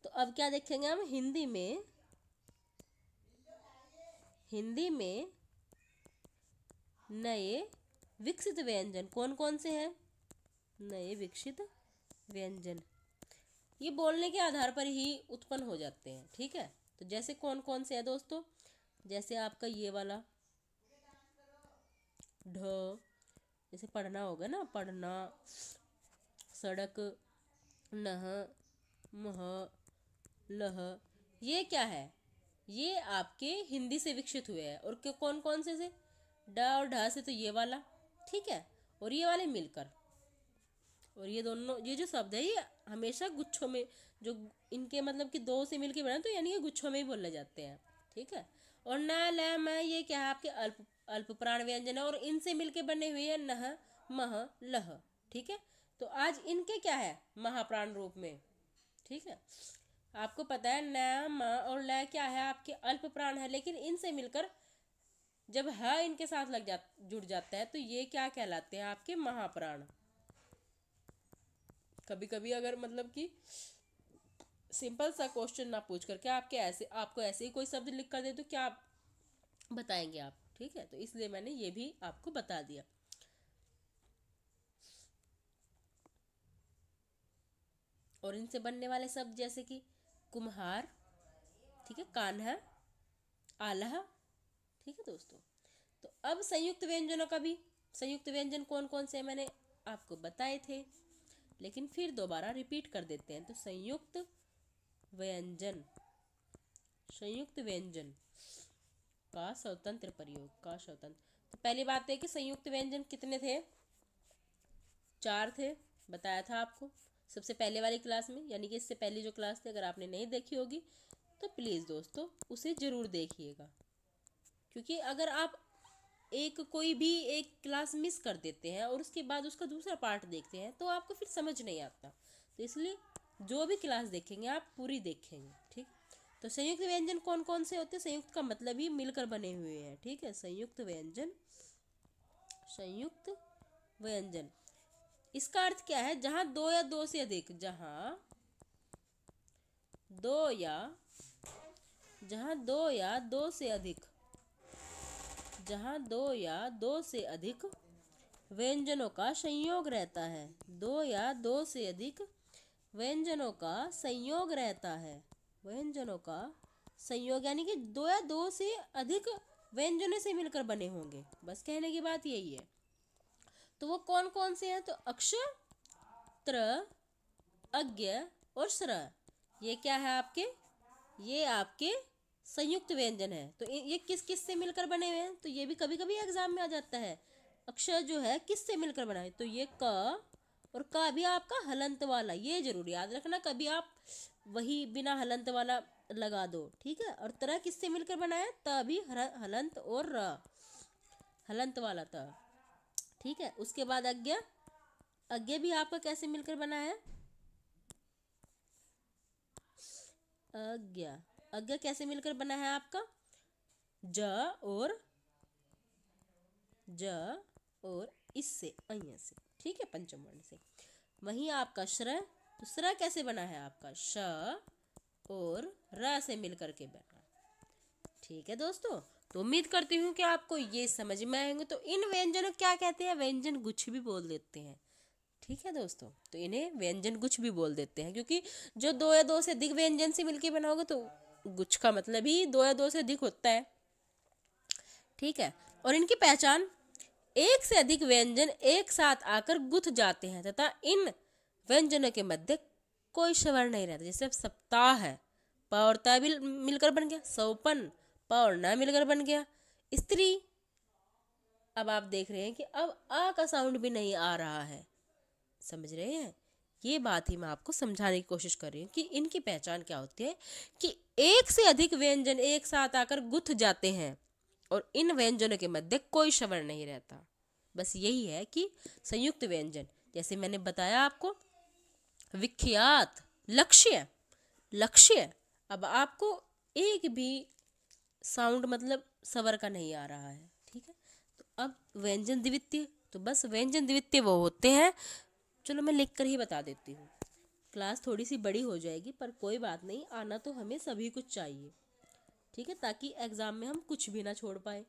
तो अब क्या देखेंगे हम? हिंदी में हिंदी में नए विकसित व्यंजन कौन कौन से हैं? नए विकसित व्यंजन। ये बोलने के आधार पर ही उत्पन्न हो जाते हैं, ठीक है? तो जैसे कौन कौन से हैं दोस्तों? जैसे आपका ये वाला। ढ, जैसे पढ़ना होगा ना, पढ़ना, सड़क नह, मह, लह, ये क्या है? ये आपके हिंदी से विकसित हुए हैं। और के कौन कौन से से? ड और ढ से तो ये वाला, ठीक है? और ये वाले मिलकर। और ये दोनों, ये जो शब्द है, ये हमेशा गुच्छों में, जो इनके मतलब कि दो से मिलके बना तो यानी ये गुच्छों में ही बोले जाते हैं, ठीक है? और न, ल, म, ये क्या है आपके अल्प अल्प प्राण व्यंजन है, और इनसे मिलके बने हुए हैं नह, मह, लह, ठीक है? तो आज इनके क्या है? महाप्राण रूप में। ठीक है? आपको पता है, न, म और ल क्या है? आपके अल्प प्राण है, लेकिन इनसे मिलकर जब ह इनके साथ लग जा, जुड़ जाता है तो ये क्या कहलाते हैं आपके महाप्राण? कभी कभी अगर मतलब कि सिंपल सा क्वेश्चन ना पूछ करके आपके ऐसे, आपको ऐसे ही कोई शब्द लिख कर दे तो क्या आप बताएँगे आप? ठीक है? तो इसलिए मैंने ये भी आपको बता दिया। और इनसे बनने वाले शब्द जैसे कि कुम्हार, ठीक है, कान्हा, आल्हा, ठीक है दोस्तों। तो अब संयुक्त व्यंजनों का भी, संयुक्त व्यंजन कौन कौन से मैंने आपको बताए थे, लेकिन फिर दोबारा रिपीट कर देते हैं। तो संयुक्त व्यंजन संयुक्त व्यंजन का स्वतंत्र प्रयोग, का स्वतंत्र। तो पहली बात है कि संयुक्त व्यंजन कितने थे? चार थे, बताया था आपको। सबसे पहले वाली क्लास में, यानी कि इससे पहले जो क्लास थी, अगर आपने नहीं देखी होगी तो प्लीज़ दोस्तों, उसे ज़रूर देखिएगा। क्योंकि अगर आप एक कोई भी एक क्लास मिस कर देते हैं और उसके बाद उसका दूसरा पार्ट देखते हैं तो आपको फिर समझ नहीं आता। तो इसलिए जो भी क्लास देखेंगे, आप पूरी देखेंगे, ठीक? तो संयुक्त व्यंजन कौन कौन से होते हैं? संयुक्त का मतलब ही मिलकर बने हुए हैं, ठीक है? संयुक्त व्यंजन संयुक्त व्यंजन। इसका अर्थ क्या है? जहाँ दो या दो से अधिक, जहाँ दो या, जहाँ दो या दो से अधिक, जहाँ दो या दो से अधिक व्यंजनों का संयोग रहता है। दो या दो से अधिक व्यंजनों का संयोग रहता है। व्यंजनों का संयोग यानी कि दो या दो से अधिक व्यंजनों से मिलकर बने होंगे। बस कहने की बात यही है। तो वो कौन कौन से हैं? तो अक्षर, त्र, अज्ञ और स्र। ये क्या है आपके? ये आपके संयुक्त व्यंजन है। तो ये किस किस से मिलकर बने हुए हैं? तो ये भी कभी कभी एग्ज़ाम में आ जाता है। अक्षर जो है, किस से मिलकर बना है? तो ये क और का भी आपका हलंत वाला। ये ज़रूर याद रखना, कभी आप वही बिना हलंत वाला लगा दो, ठीक है? और तरह किससे मिलकर बना है? त भी हलंत और र। हलंत वाला त। ठीक है? उसके बाद अज्ञा। अज्ञा भी आपका कैसे मिलकर बना है? अज्ञा। अज्ञा कैसे मिलकर बना है आपका? ज और ज और इससे अय से। ठीक है? पंचम वर्ण से। वहीं आपका श्र तो श्र कैसे बना है आपका? श और र से मिलकर के बना। ठीक है दोस्तों? तो उम्मीद करती हूँ कि आपको ये समझ में आएँगे तो इन व्यंजनों क्या कहते हैं? व्यंजन गुच्छ भी बोल देते हैं। ठीक है दोस्तों? तो इन्हें व्यंजन गुच्छ भी बोल देते हैं, क्योंकि जो दो या दो से अधिक व्यंजन से मिलकर बनाओगे तो गुच्छ का मतलब ही दो या दो से अधिक होता है। ठीक है? और इनकी पहचान, एक से अधिक व्यंजन एक साथ आकर गुथ जाते हैं, तथा इन व्यंजनों के मध्य कोई स्वर नहीं रहता, जैसे सप्ताह है प और ता भी मिलकर बन गया, सौपन प और न मिलकर बन गया। स्त्री, अब आप देख रहे हैं कि अब आ का साउंड भी नहीं आ रहा है। समझ रहे हैं? ये बात ही मैं आपको समझाने की कोशिश कर रही हूँ कि इनकी पहचान क्या होती है कि एक से अधिक व्यंजन एक साथ आकर गुथ जाते हैं और इन व्यंजनों के मध्य कोई श्रवण नहीं रहता। बस यही है कि संयुक्त व्यंजन, जैसे मैंने बताया आपको, विख्यात लक्ष्य लक्ष्य। अब आपको एक भी साउंड मतलब सवर का नहीं आ रहा है, ठीक है? तो अब व्यंजन द्वितीय तो बस व्यंजन द्वितीय वो होते हैं। चलो मैं लिख कर ही बता देती हूँ। क्लास थोड़ी सी बड़ी हो जाएगी, पर कोई बात नहीं, आना तो हमें सभी कुछ चाहिए, ठीक है? ताकि एग्ज़ाम में हम कुछ भी ना छोड़ पाए।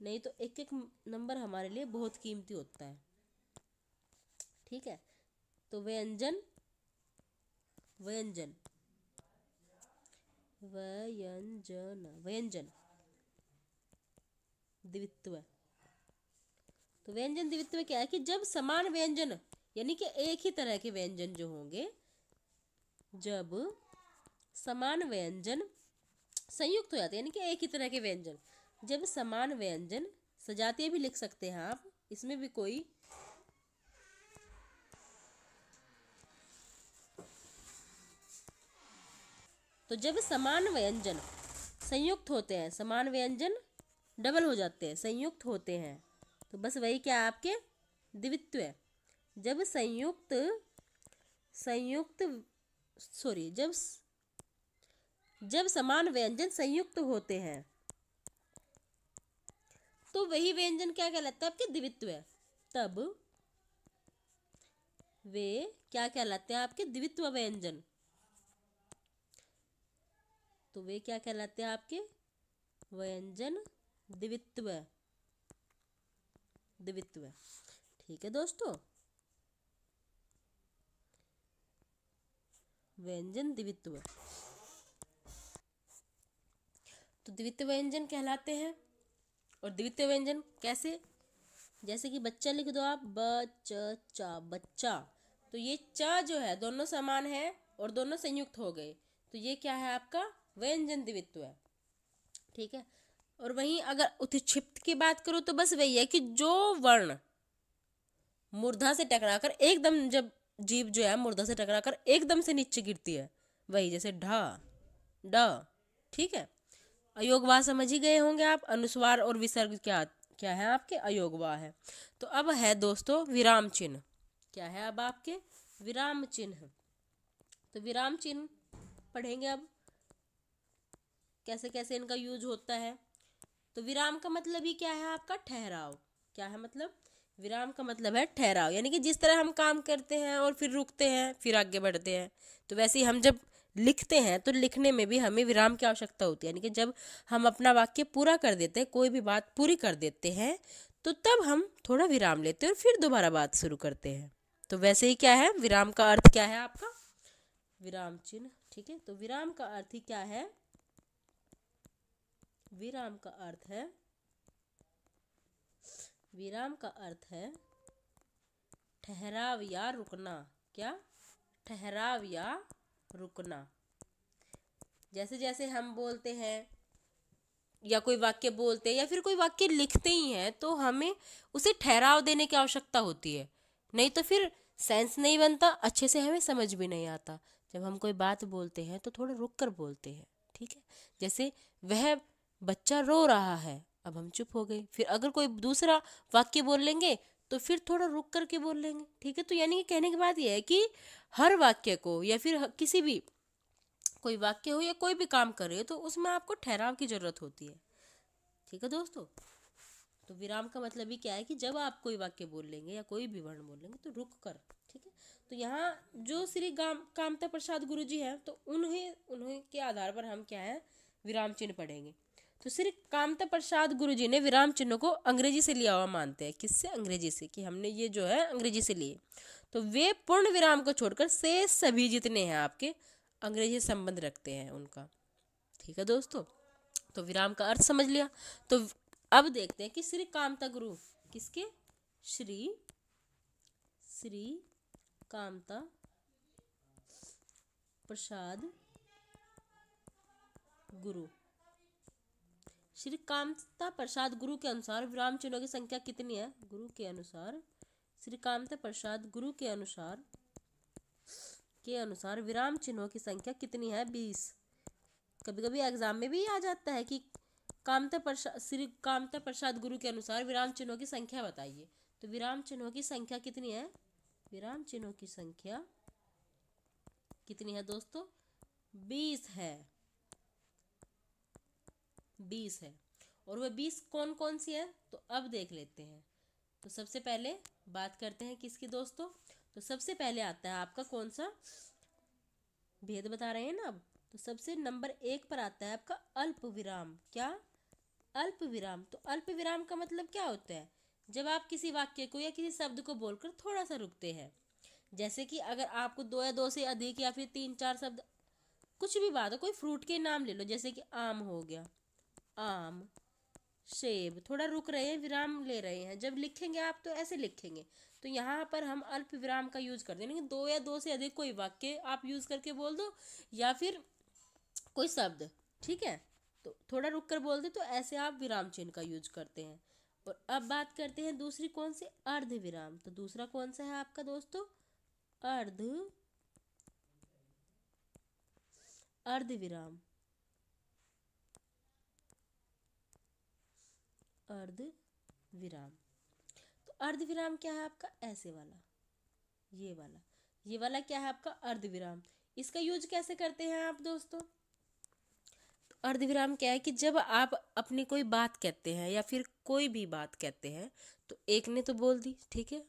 नहीं तो एक एक नंबर हमारे लिए बहुत कीमती होता है, ठीक है? तो व्यंजन व्यंजन। व्यंजन व्यंजन। द्वित्व। तो व्यंजन द्वित्व क्या है कि जब समान व्यंजन, यानी कि एक ही तरह के व्यंजन जो होंगे, जब समान व्यंजन संयुक्त हो जाते हैं, यानी कि एक ही तरह के व्यंजन, जब समान व्यंजन सजातीय भी लिख सकते हैं आप, इसमें भी कोई तो जब समान व्यंजन संयुक्त होते हैं, समान व्यंजन डबल हो जाते हैं, संयुक्त होते हैं तो बस वही क्या आपके द्वित्व जब संयुक्त संयुक्त सॉरी जब जब समान व्यंजन संयुक्त होते हैं तो वही व्यंजन क्या कहलाता है आपके द्वित्व तब वे क्या कहलाते हैं आपके द्वित्व व्यंजन। तो वे क्या कहलाते हैं आपके? व्यंजन द्वित्व। द्वित्व। ठीक है दोस्तों? व्यंजन द्वित्व। तो द्वित्व व्यंजन कहलाते हैं। और द्वित्व व्यंजन कैसे? जैसे कि बच्चा लिख दो आप, ब, च, चा, बच्चा। तो ये च जो है, दोनों समान है और दोनों संयुक्त हो गए। तो ये क्या है आपका? व्यंजन द्वित्व है। ठीक है? और वहीं अगर उत्क्षिप्त की बात करूँ तो बस वही है कि जो वर्ण मूर्धा से टकराकर एकदम जब जीव जो है मुर्दा से टकरा कर एकदम से नीचे गिरती है, वही जैसे ढ, ड, ठीक है? अयोगवाह समझ ही गए होंगे आप, अनुस्वार और विसर्ग क्या क्या है आपके? अयोगवाह है। तो अब है दोस्तों विराम चिन्ह। क्या है अब आपके? विराम चिन्ह। तो विराम चिन्ह पढ़ेंगे अब। कैसे कैसे इनका यूज़ होता है। तो विराम का मतलब ही क्या है आपका? ठहराव। क्या है मतलब? विराम का मतलब है ठहराव। यानी कि जिस तरह हम काम करते हैं और फिर रुकते हैं, फिर आगे बढ़ते हैं। तो वैसे ही हम जब लिखते हैं तो लिखने में भी हमें विराम की आवश्यकता होती है। यानी कि जब हम अपना वाक्य पूरा कर देते हैं, कोई भी बात पूरी कर देते हैं तो तब हम थोड़ा विराम लेते हैं और फिर दोबारा बात शुरू करते हैं। तो वैसे ही क्या है? विराम का अर्थ क्या है आपका? विराम चिन्ह। ठीक है? तो विराम का अर्थ ही क्या है? विराम का अर्थ है, विराम का अर्थ है, ठहराव या रुकना, क्या? ठहराव या रुकना। जैसे जैसे हम बोलते हैं, या कोई वाक्य बोलते हैं, या फिर कोई वाक्य लिखते ही हैं तो हमें उसे ठहराव देने की आवश्यकता होती है। नहीं तो फिर सेंस नहीं बनता, अच्छे से हमें समझ भी नहीं आता। जब हम कोई बात बोलते हैं तो थोड़ा रुक कर बोलते हैं, ठीक है? जैसे वह बच्चा रो रहा है। अब हम चुप हो गए। फिर अगर कोई दूसरा वाक्य बोल लेंगे तो फिर थोड़ा रुक करके बोल लेंगे। ठीक है? तो यानी कि कहने की बात यह है कि हर वाक्य को या फिर किसी भी, कोई वाक्य हो या कोई भी काम कर रहे हो तो उसमें आपको ठहराव की ज़रूरत होती है। ठीक है दोस्तों? तो विराम का मतलब ही क्या है कि जब आप कोई वाक्य बोल लेंगे या कोई भी वर्ण बोल लेंगे तो रुक कर। ठीक है? तो यहाँ जो श्री गाम, कामता प्रसाद गुरु जी हैं तो उन्हें उन्हें के आधार पर हम क्या है? विराम चिन्ह पढ़ेंगे। तो श्री कामता प्रसाद गुरु जी ने विराम चिन्हों को अंग्रेज़ी से लिया हुआ मानते हैं। किससे? अंग्रेज़ी से, कि हमने ये जो है अंग्रेज़ी से लिए। तो वे पूर्ण विराम को छोड़कर से सभी जितने हैं आपके, अंग्रेज़ी संबंध रखते हैं उनका। ठीक है दोस्तों? तो विराम का अर्थ समझ लिया। तो अब देखते हैं कि श्री कामता गुरु किसके? श्री श्री कामता प्रसाद गुरु। श्री कामता प्रसाद गुरु के अनुसार, विराम चिन्हों की संख्या कितनी है? गुरु के अनुसार, श्री कामता प्रसाद गुरु के अनुसार के अनुसार विराम चिन्हों की संख्या कितनी है? बीस। कभी कभी एग्ज़ाम में भी आ जाता है कि कामता प्रसाद श्री कामता प्रसाद गुरु के अनुसार विराम चिन्हों की संख्या बताइए। तो विराम चिन्हों की संख्या कितनी है? विराम चिन्हों की संख्या कितनी है दोस्तों? बीस है। बीस है। और वह बीस कौन कौन सी है? तो अब देख लेते हैं। तो सबसे पहले बात करते हैं किसकी दोस्तों? तो सबसे पहले आता है आपका कौन सा भेद बता रहे हैं ना अब। तो सबसे नंबर एक पर आता है आपका अल्प विराम क्या? अल्प विराम तो अल्प विराम का मतलब क्या होता है? जब आप किसी वाक्य को या किसी शब्द को बोलकर थोड़ा सा रुकते हैं। जैसे कि अगर आपको दो या दो से अधिक या फिर तीन चार शब्द, कुछ भी बात हो, कोई फ्रूट के नाम ले लो, जैसे कि आम हो गया। आम, सेब, थोड़ा रुक रहे हैं, विराम ले रहे हैं। जब लिखेंगे आप तो ऐसे लिखेंगे। तो यहाँ पर हम अल्प विराम का यूज़ कर देंगे दो या दो से अधिक कोई वाक्य आप यूज़ करके बोल दो, या फिर कोई शब्द, ठीक है? तो थोड़ा रुक कर बोल दे तो ऐसे आप विराम चिन्ह का यूज़ करते हैं। और अब बात करते हैं दूसरी, कौन सी? अर्ध विराम। तो दूसरा कौन सा है आपका दोस्तों? अर्ध अर्ध विराम। अर्ध विराम तो अर्ध विराम क्या है आपका? ऐसे वाला। ये वाला। ये वाला क्या है आपका? अर्ध विराम इसका यूज़ कैसे करते हैं आप दोस्तों? तो अर्ध विराम क्या है कि जब आप अपनी कोई बात कहते हैं या फिर कोई भी बात कहते हैं तो एक ने तो बोल दी, ठीक है?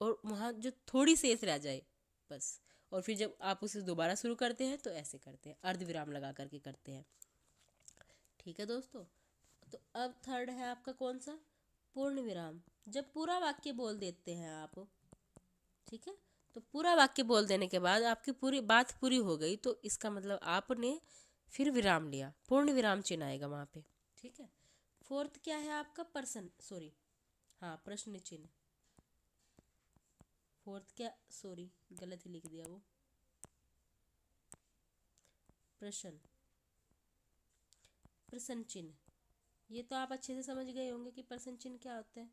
और वहाँ जो थोड़ी शेष रह जाए, बस। और फिर जब आप उसे दोबारा शुरू करते हैं तो ऐसे करते हैं। अर्ध विराम लगा करके करते हैं। ठीक है दोस्तों? तो अब थर्ड है आपका कौन सा? पूर्ण विराम जब पूरा वाक्य बोल देते हैं आप, ठीक है? तो पूरा वाक्य बोल देने के बाद आपकी पूरी बात पूरी हो गई तो इसका मतलब आपने फिर विराम लिया। पूर्ण विराम चिन्ह आएगा वहाँ पे, ठीक है? फोर्थ क्या है आपका? पर्सन सॉरी हाँ प्रश्न चिन्ह। फोर्थ क्या? सॉरी गलत ही लिख दिया वो। प्रश्न। प्रश्न चिन्ह। ये तो आप अच्छे से समझ गए होंगे कि प्रश्न चिन्ह क्या होता है।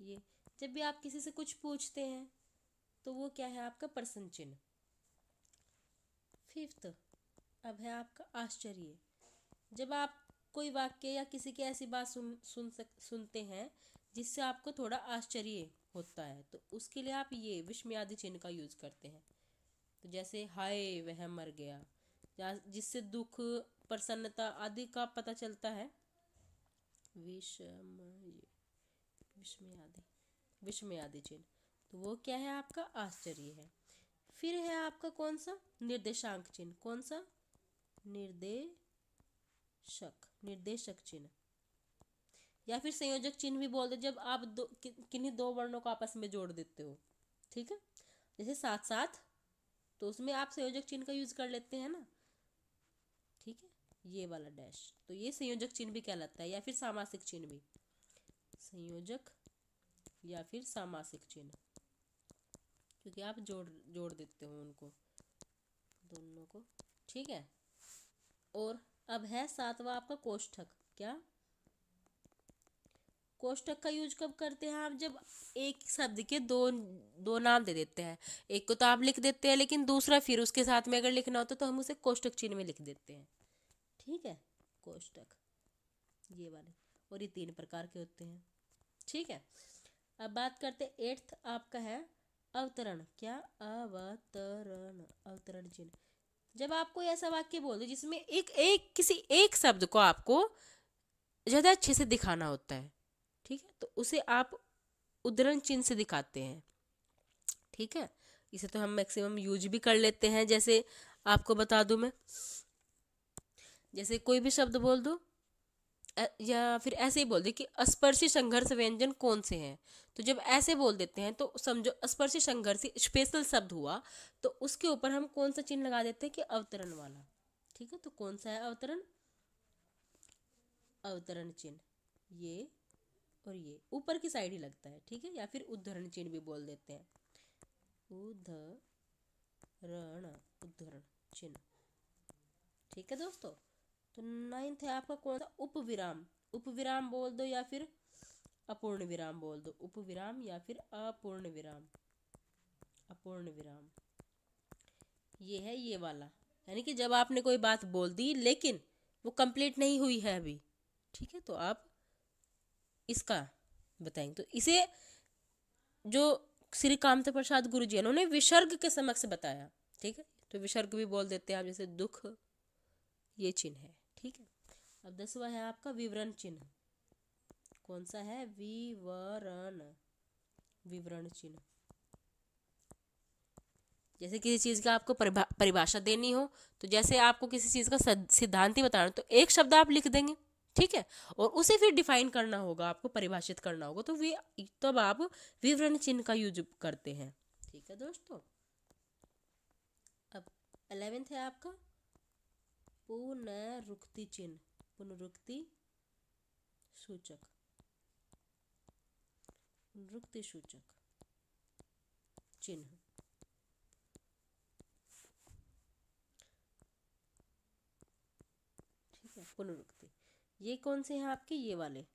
ये, जब भी आप किसी से कुछ पूछते हैं तो वो क्या है आपका प्रश्न चिन्ह। फिफ्थ, अब है आपका आश्चर्य। जब आप कोई वाक्य या किसी की ऐसी बात सुन सुन सक, सुनते हैं, जिससे आपको थोड़ा आश्चर्य होता है तो उसके लिए आप ये विस्मयादि चिन्ह का यूज़ करते हैं। तो जैसे, हाय, वह मर गया जिससे दुख, प्रसन्नता आदि का पता चलता है विषम विषम आदि विषम आदि चिन्ह। तो वो क्या है आपका? आश्चर्य है। फिर है आपका कौन सा? निर्देशांक चिन्ह। कौन सा? निर्देशक निर्देशक चिन्ह। या फिर संयोजक चिन्ह भी बोल दे जब आप दो कि, किन्हीं दो वर्णों को आपस में जोड़ देते हो ठीक है? जैसे साथ साथ तो उसमें आप संयोजक चिन्ह का यूज़ कर लेते हैं ना? ये वाला डैश तो ये संयोजक चिन्ह भी कहलाता है, या फिर सामासिक चिन्ह भी। संयोजक या फिर सामासिक चिन्ह। क्योंकि आप जोड़ जोड़ देते हो उनको, दोनों को। ठीक है? और अब है सातवां आपका कोष्ठक। क्या? कोष्टक का यूज़ कब करते हैं आप? जब एक शब्द के दो दो नाम दे देते हैं। एक को तो आप लिख देते हैं, लेकिन दूसरा फिर उसके साथ में अगर लिखना होता तो हम उसे कोष्टक चिन्ह में लिख देते हैं। ठीक है? कोष्टक ये वाले। और ये तीन प्रकार के होते हैं। ठीक है? अब बात करते हैं एट्थ आपका है अवतरण। क्या? अवतरण। अवतरण चिन्ह। जब आपको ऐसा वाक्य बोल दो जिसमें एक एक, किसी एक शब्द को आपको ज़्यादा अच्छे से दिखाना होता है, ठीक है? तो उसे आप उद्धरण चिन्ह से दिखाते हैं। ठीक है? इसे तो हम मैक्सिमम यूज़ भी कर लेते हैं। जैसे आपको बता दूँ मैं। जैसे कोई भी शब्द बोल दो या फिर ऐसे ही बोल दे कि स्पर्शी संघर्ष व्यंजन कौन से हैं? तो जब ऐसे बोल देते हैं तो समझो स्पर्शी संघर्ष स्पेशल शब्द हुआ तो उसके ऊपर हम कौन सा चिन्ह लगा देते हैं कि अवतरण वाला? ठीक है तो कौन सा है अवतरण? अवतरण चिन्ह। ये और ये। ऊपर की साइड ही लगता है, ठीक है? या फिर उद्धरण चिन्ह भी बोल देते हैं। उद्धरण उद्धरण चिन्ह। ठीक है दोस्तों? तो नाइन्थ है आपका कौन सा? उप विराम उप विराम बोल दो या फिर अपूर्ण विराम बोल दो। उप विराम या फिर अपूर्ण विराम अपूर्ण विराम ये है ये वाला। यानी कि जब आपने कोई बात बोल दी, लेकिन वो कंप्लीट नहीं हुई है अभी। ठीक है तो आप इसका बताएँगे तो इसे जो श्री कामत प्रसाद गुरु जी उन्होंने विसर्ग के समक्ष बताया। ठीक है तो विसर्ग भी बोल देते हैं आप, जैसे दुख, ये चिन्ह है। अब दसवा है आपका विवरण चिन्ह। कौन सा है? विवरण। विवरण चिन्ह। जैसे किसी चीज़ का आपको परिभा, परिभाषा देनी हो तो जैसे आपको किसी चीज़ का सिद्धांत ही बताना तो एक शब्द आप लिख देंगे ठीक है? और उसे फिर डिफाइन करना होगा आपको परिभाषित करना होगा तो वे तब आप विवरण चिन्ह का यूज़ करते हैं ठीक है दोस्तों? अब अलेवेंथ है आपका। पुनरुक्ति चिन्ह। पुनरुक्ति सूचक। पुनरुक्ति सूचक। चिन्ह। ठीक है, पुनरुक्ति। ये कौन से हैं आपके? ये वाले।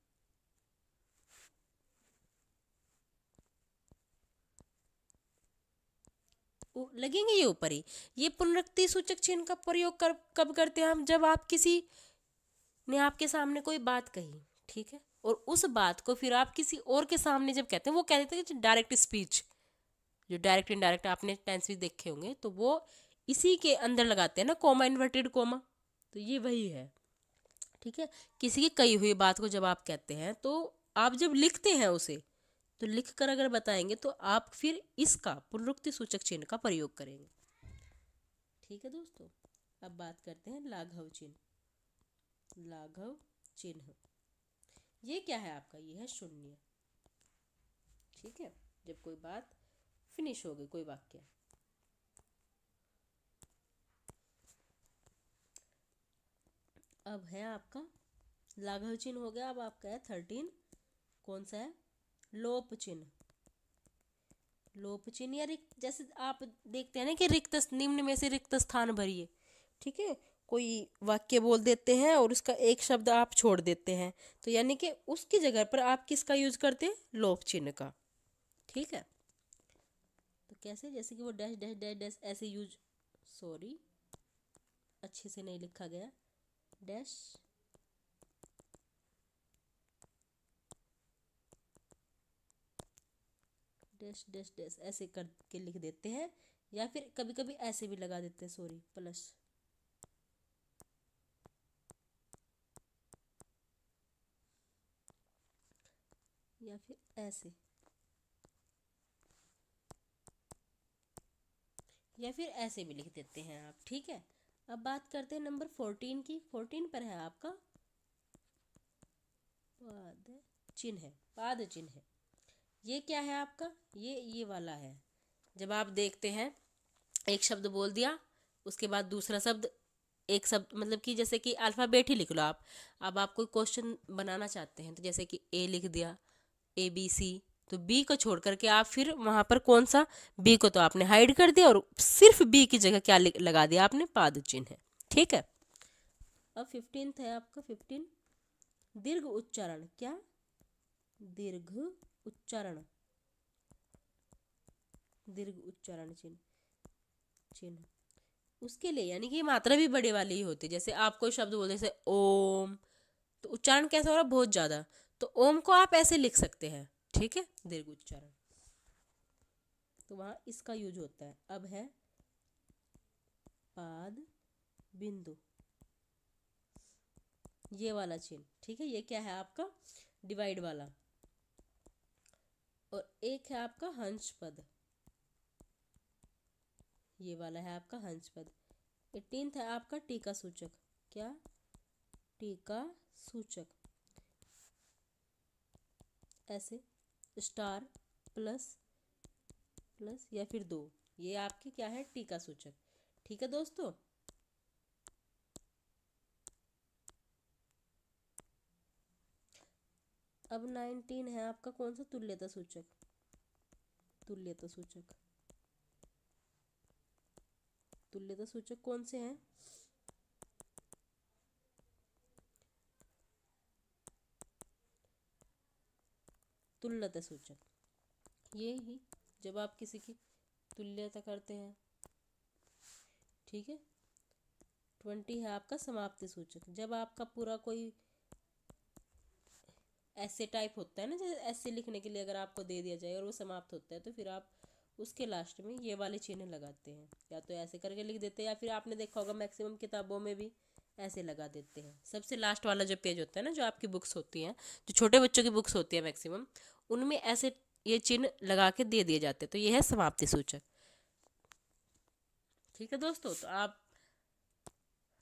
लगेंगे ये ऊपर। ही ये पुनरुक्ति सूचक चिन्ह का प्रयोग कर, कब करते हैं हम? जब आप किसी ने आपके सामने कोई बात कही, ठीक है? और उस बात को फिर आप किसी और के सामने जब कहते हैं, वो कह देते हैं डायरेक्ट स्पीच जो डायरेक्ट इनडायरेक्ट आपने टेंस भी देखे होंगे तो वो इसी के अंदर लगाते हैं ना कोमा इन्वर्टेड कोमा तो ये वही है, ठीक है? किसी की कही हुई बात को जब आप कहते हैं तो आप जब लिखते हैं उसे तो लिख कर अगर बताएँगे तो आप फिर इसका पुनरुक्ति सूचक चिन्ह का प्रयोग करेंगे। ठीक है दोस्तों? अब बात करते हैं लाघव चिन्ह। लाघव चिन्ह। ये क्या है आपका? ये है शून्य। ठीक है? जब कोई बात फिनिश हो गई, कोई वाक्य। अब है आपका लाघव चिन्ह हो गया। अब आपका है थर्टीन कौन सा है? लोप चिन्ह। लोप चिन्ह या रिक्त जैसे आप देखते हैं ना कि रिक्त निम्न में से रिक्त स्थान भरिए। ठीक है? कोई वाक्य बोल देते हैं और उसका एक शब्द आप छोड़ देते हैं। तो यानी कि उसकी जगह पर आप किसका यूज़ करते हैं? लोप चिन्ह का। ठीक है? तो कैसे? जैसे कि वो डैश डैश डैश डैश ऐसे यूज़, सॉरी, अच्छे से नहीं लिखा गया। डैश। डैश डैश डैश ऐसे करके लिख देते हैं। या फिर कभी कभी ऐसे भी लगा देते हैं, सॉरी, प्लस। या फिर ऐसे? या फिर ऐसे भी लिख देते हैं आप, ठीक है? अब बात करते हैं नंबर फोर्टीन की। फोर्टीन पर है आपका पाद चिन्ह है पाद चिन्ह है। ये क्या है आपका? ये ये वाला है। जब आप देखते हैं, एक शब्द बोल दिया, उसके बाद दूसरा शब्द, एक शब्द मतलब कि जैसे कि अल्फ़ाबेट ही लिख लो आप। अब आप कोई क्वेश्चन बनाना चाहते हैं तो जैसे कि ए लिख दिया ए बी सी तो बी को छोड़ करके आप फिर वहाँ पर कौन सा? बी को तो आपने हाइड कर दिया और सिर्फ़ बी की जगह क्या लगा दिया आपने? पाद चिन्ह है। ठीक है? अब फिफ्टीन है आपका फिफ्टीन दीर्घ उच्चारण क्या? दीर्घ उच्चारण। दीर्घ उच्चारण चिन्ह। चिन्ह। उसके लिए यानी कि मात्रा भी बड़े वाली ही होती है। जैसे आप कोई शब्द बोलते जैसे ओम तो उच्चारण कैसा हो रहा? है बहुत ज़्यादा। तो ओम को आप ऐसे लिख सकते हैं, ठीक है? दीर्घ उच्चारण तो वहाँ इसका यूज़ होता है। अब है पाद बिंदु। ये वाला चिन्ह, ठीक है? ये क्या है आपका? डिवाइड वाला। और एक है आपका हंस पद ये वाला है आपका हंस पद एटीन है आपका टीका सूचक। क्या? टीका सूचक। ऐसे स्टार प्लस प्लस या फिर दो। ये आपके क्या है? टीका सूचक। ठीक है दोस्तों? अब नाइनटीन है आपका कौन सा? तुल्यता सूचक। तुल्यता सूचक। तुल्यता सूचक कौन से हैं? तुल्यता सूचक। ये ही जब आप किसी की तुल्यता करते हैं, ठीक है? ट्वेंटी है आपका समाप्ति सूचक। जब आपका पूरा कोई ऐसे टाइप होता है ना, जैसे ऐसे लिखने के लिए अगर आपको दे दिया जाए और वो समाप्त होता है तो फिर आप उसके लास्ट में ये वाले चिन्ह लगाते हैं। या तो ऐसे करके लिख देते हैं या फिर आपने देखा होगा मैक्सिमम किताबों में भी ऐसे लगा देते हैं। सबसे लास्ट वाला जो पेज होता है ना, जो आपकी बुक्स होती हैं, जो छोटे बच्चों की बुक्स होती है मैक्सिमम उनमें ऐसे ये चिन्ह लगा के दे दिए जाते हैं। तो ये है समाप्ति सूचक। ठीक है दोस्तों तो आप,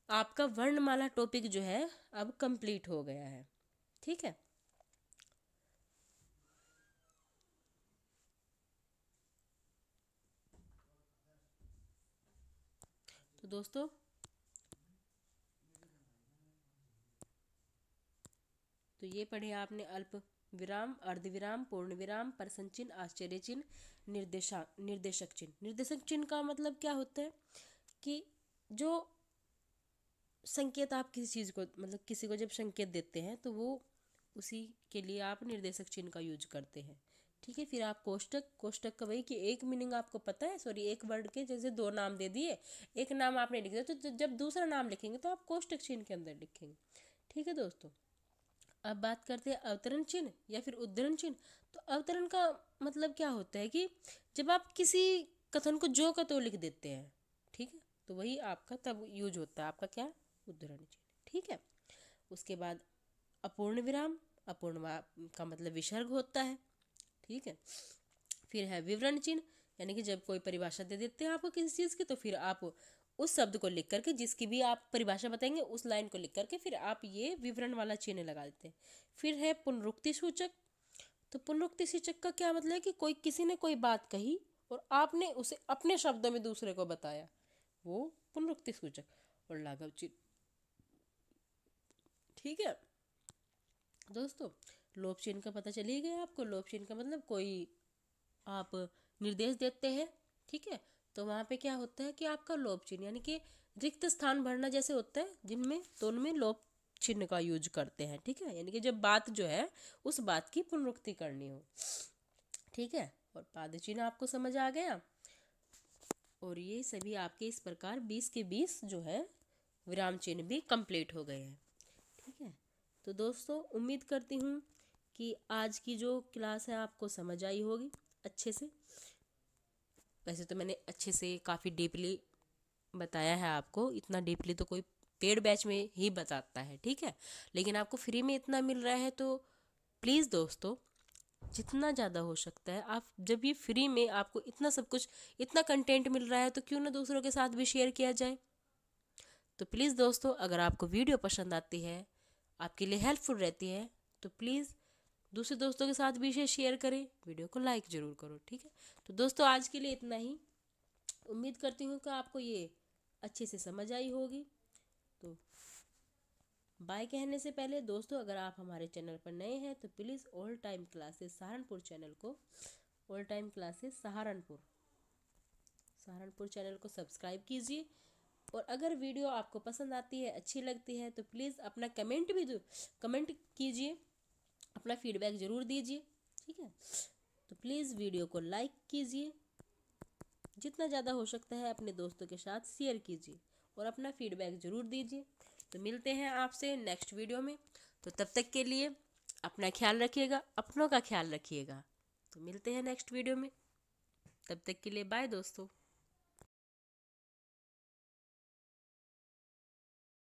आपका वर्णमाला टॉपिक जो है अब कंप्लीट हो गया है। ठीक है? तो दोस्तों तो ये पढ़े आपने अल्प विराम, अर्धविराम पूर्ण विराम प्रश्न चिन्ह आश्चर्य चिन्ह निर्देशा निर्देशक चिन्ह निर्देशक चिन्ह का मतलब क्या होता है? कि जो संकेत आप किसी चीज़ को मतलब किसी को जब संकेत देते हैं तो वो उसी के लिए आप निर्देशक चिन्ह का यूज़ करते हैं। ठीक है, फिर आप कोष्टक कोष्टक का वही कि एक मीनिंग आपको पता है, सॉरी, एक वर्ड के जैसे दो नाम दे दिए, एक नाम आपने लिख दिया तो जब दूसरा नाम लिखेंगे तो आप कोष्टक चिन्ह के अंदर लिखेंगे। ठीक है दोस्तों? अब बात करते हैं अवतरण चिन्ह या फिर उद्धरण चिन्ह। तो अवतरण का मतलब क्या होता है कि जब आप किसी कथन को जो का तो लिख देते हैं, ठीक है? तो वही आपका तब यूज़ होता है, आपका क्या? उद्धरण चिन्ह, ठीक है? उसके बाद अपूर्ण विराम, अपूर्ण का मतलब विसर्ग होता है, ठीक है? फिर है विवरण चिन्ह, यानी कि जब कोई परिभाषा दे देते हैं आपको किसी चीज़ की तो फिर आप उस शब्द को लिख करके, जिसकी भी आप परिभाषा बताएँगे, उस लाइन को लिख करके फिर आप ये विवरण वाला चिन्ह लगा देते हैं। फिर है पुनरुक्ति सूचक। तो पुनरुक्ति सूचक का क्या मतलब है कि कोई किसी ने कोई बात कही और आपने उसे अपने शब्दों में दूसरे को बताया। वो पुनरुक्ति सूचक। और लाघव चिन्ह ठीक है? दोस्तों लोभ चिन्ह का पता चली गया आपको। लोभ चिन्ह का मतलब कोई आप निर्देश देते हैं, ठीक है? तो वहाँ पे क्या होता है कि आपका लोप चिन्ह, यानी कि रिक्त स्थान भरना जैसे होता है, जिनमें तो उनमें लोभ चिन्ह का यूज़ करते हैं, ठीक है? यानी कि जब बात जो है, उस बात की पुनरुक्ति करनी हो, ठीक है? और पाद चिन्ह आपको समझ आ गया? और ये सभी आपके इस प्रकार बीस के बीस जो है, विराम चिन्ह भी कंप्लीट हो गए हैं, ठीक है? तो दोस्तों, उम्मीद करती हूँ कि आज की जो क्लास है, आपको समझ आई होगी अच्छे से। वैसे तो मैंने अच्छे से काफ़ी डीपली बताया है आपको, इतना डीपली तो कोई पेड बैच में ही बताता है, ठीक है? लेकिन आपको फ्री में इतना मिल रहा है तो प्लीज़ दोस्तों, जितना ज़्यादा हो सकता है, आप जब ये फ्री में आपको इतना सब कुछ, इतना कंटेंट मिल रहा है तो क्यों ना दूसरों के साथ भी शेयर किया जाए? तो प्लीज़ दोस्तों, अगर आपको वीडियो पसंद आती है, आपके लिए हेल्पफुल रहती है तो प्लीज़ दूसरे दोस्तों के साथ भी इसे शेयर करें। वीडियो को लाइक ज़रूर करो, ठीक है? तो दोस्तों, आज के लिए इतना ही। उम्मीद करती हूँ कि आपको ये अच्छे से समझ आई होगी। तो बाय कहने से पहले, दोस्तों, अगर आप हमारे चैनल पर नए हैं तो please all time classes Saharanpur channel को all time classes Saharanpur Saharanpur channel को सब्सक्राइब कीजिए। और अगर वीडियो आपको पसंद आती है, अच्छी लगती है तो प्लीज़ अपना कमेंट भी दो कमेंट कीजिए। अपना फीडबैक ज़रूर दीजिए, ठीक है? तो प्लीज़ वीडियो को लाइक कीजिए। जितना ज़्यादा हो सकता है अपने दोस्तों के साथ शेयर कीजिए और अपना फीडबैक ज़रूर दीजिए। तो मिलते हैं आपसे नेक्स्ट वीडियो में। तो तब तक के लिए अपना ख्याल रखिएगा, अपनों का ख्याल रखिएगा। तो मिलते हैं नेक्स्ट वीडियो में। तब तक के लिए बाय दोस्तों।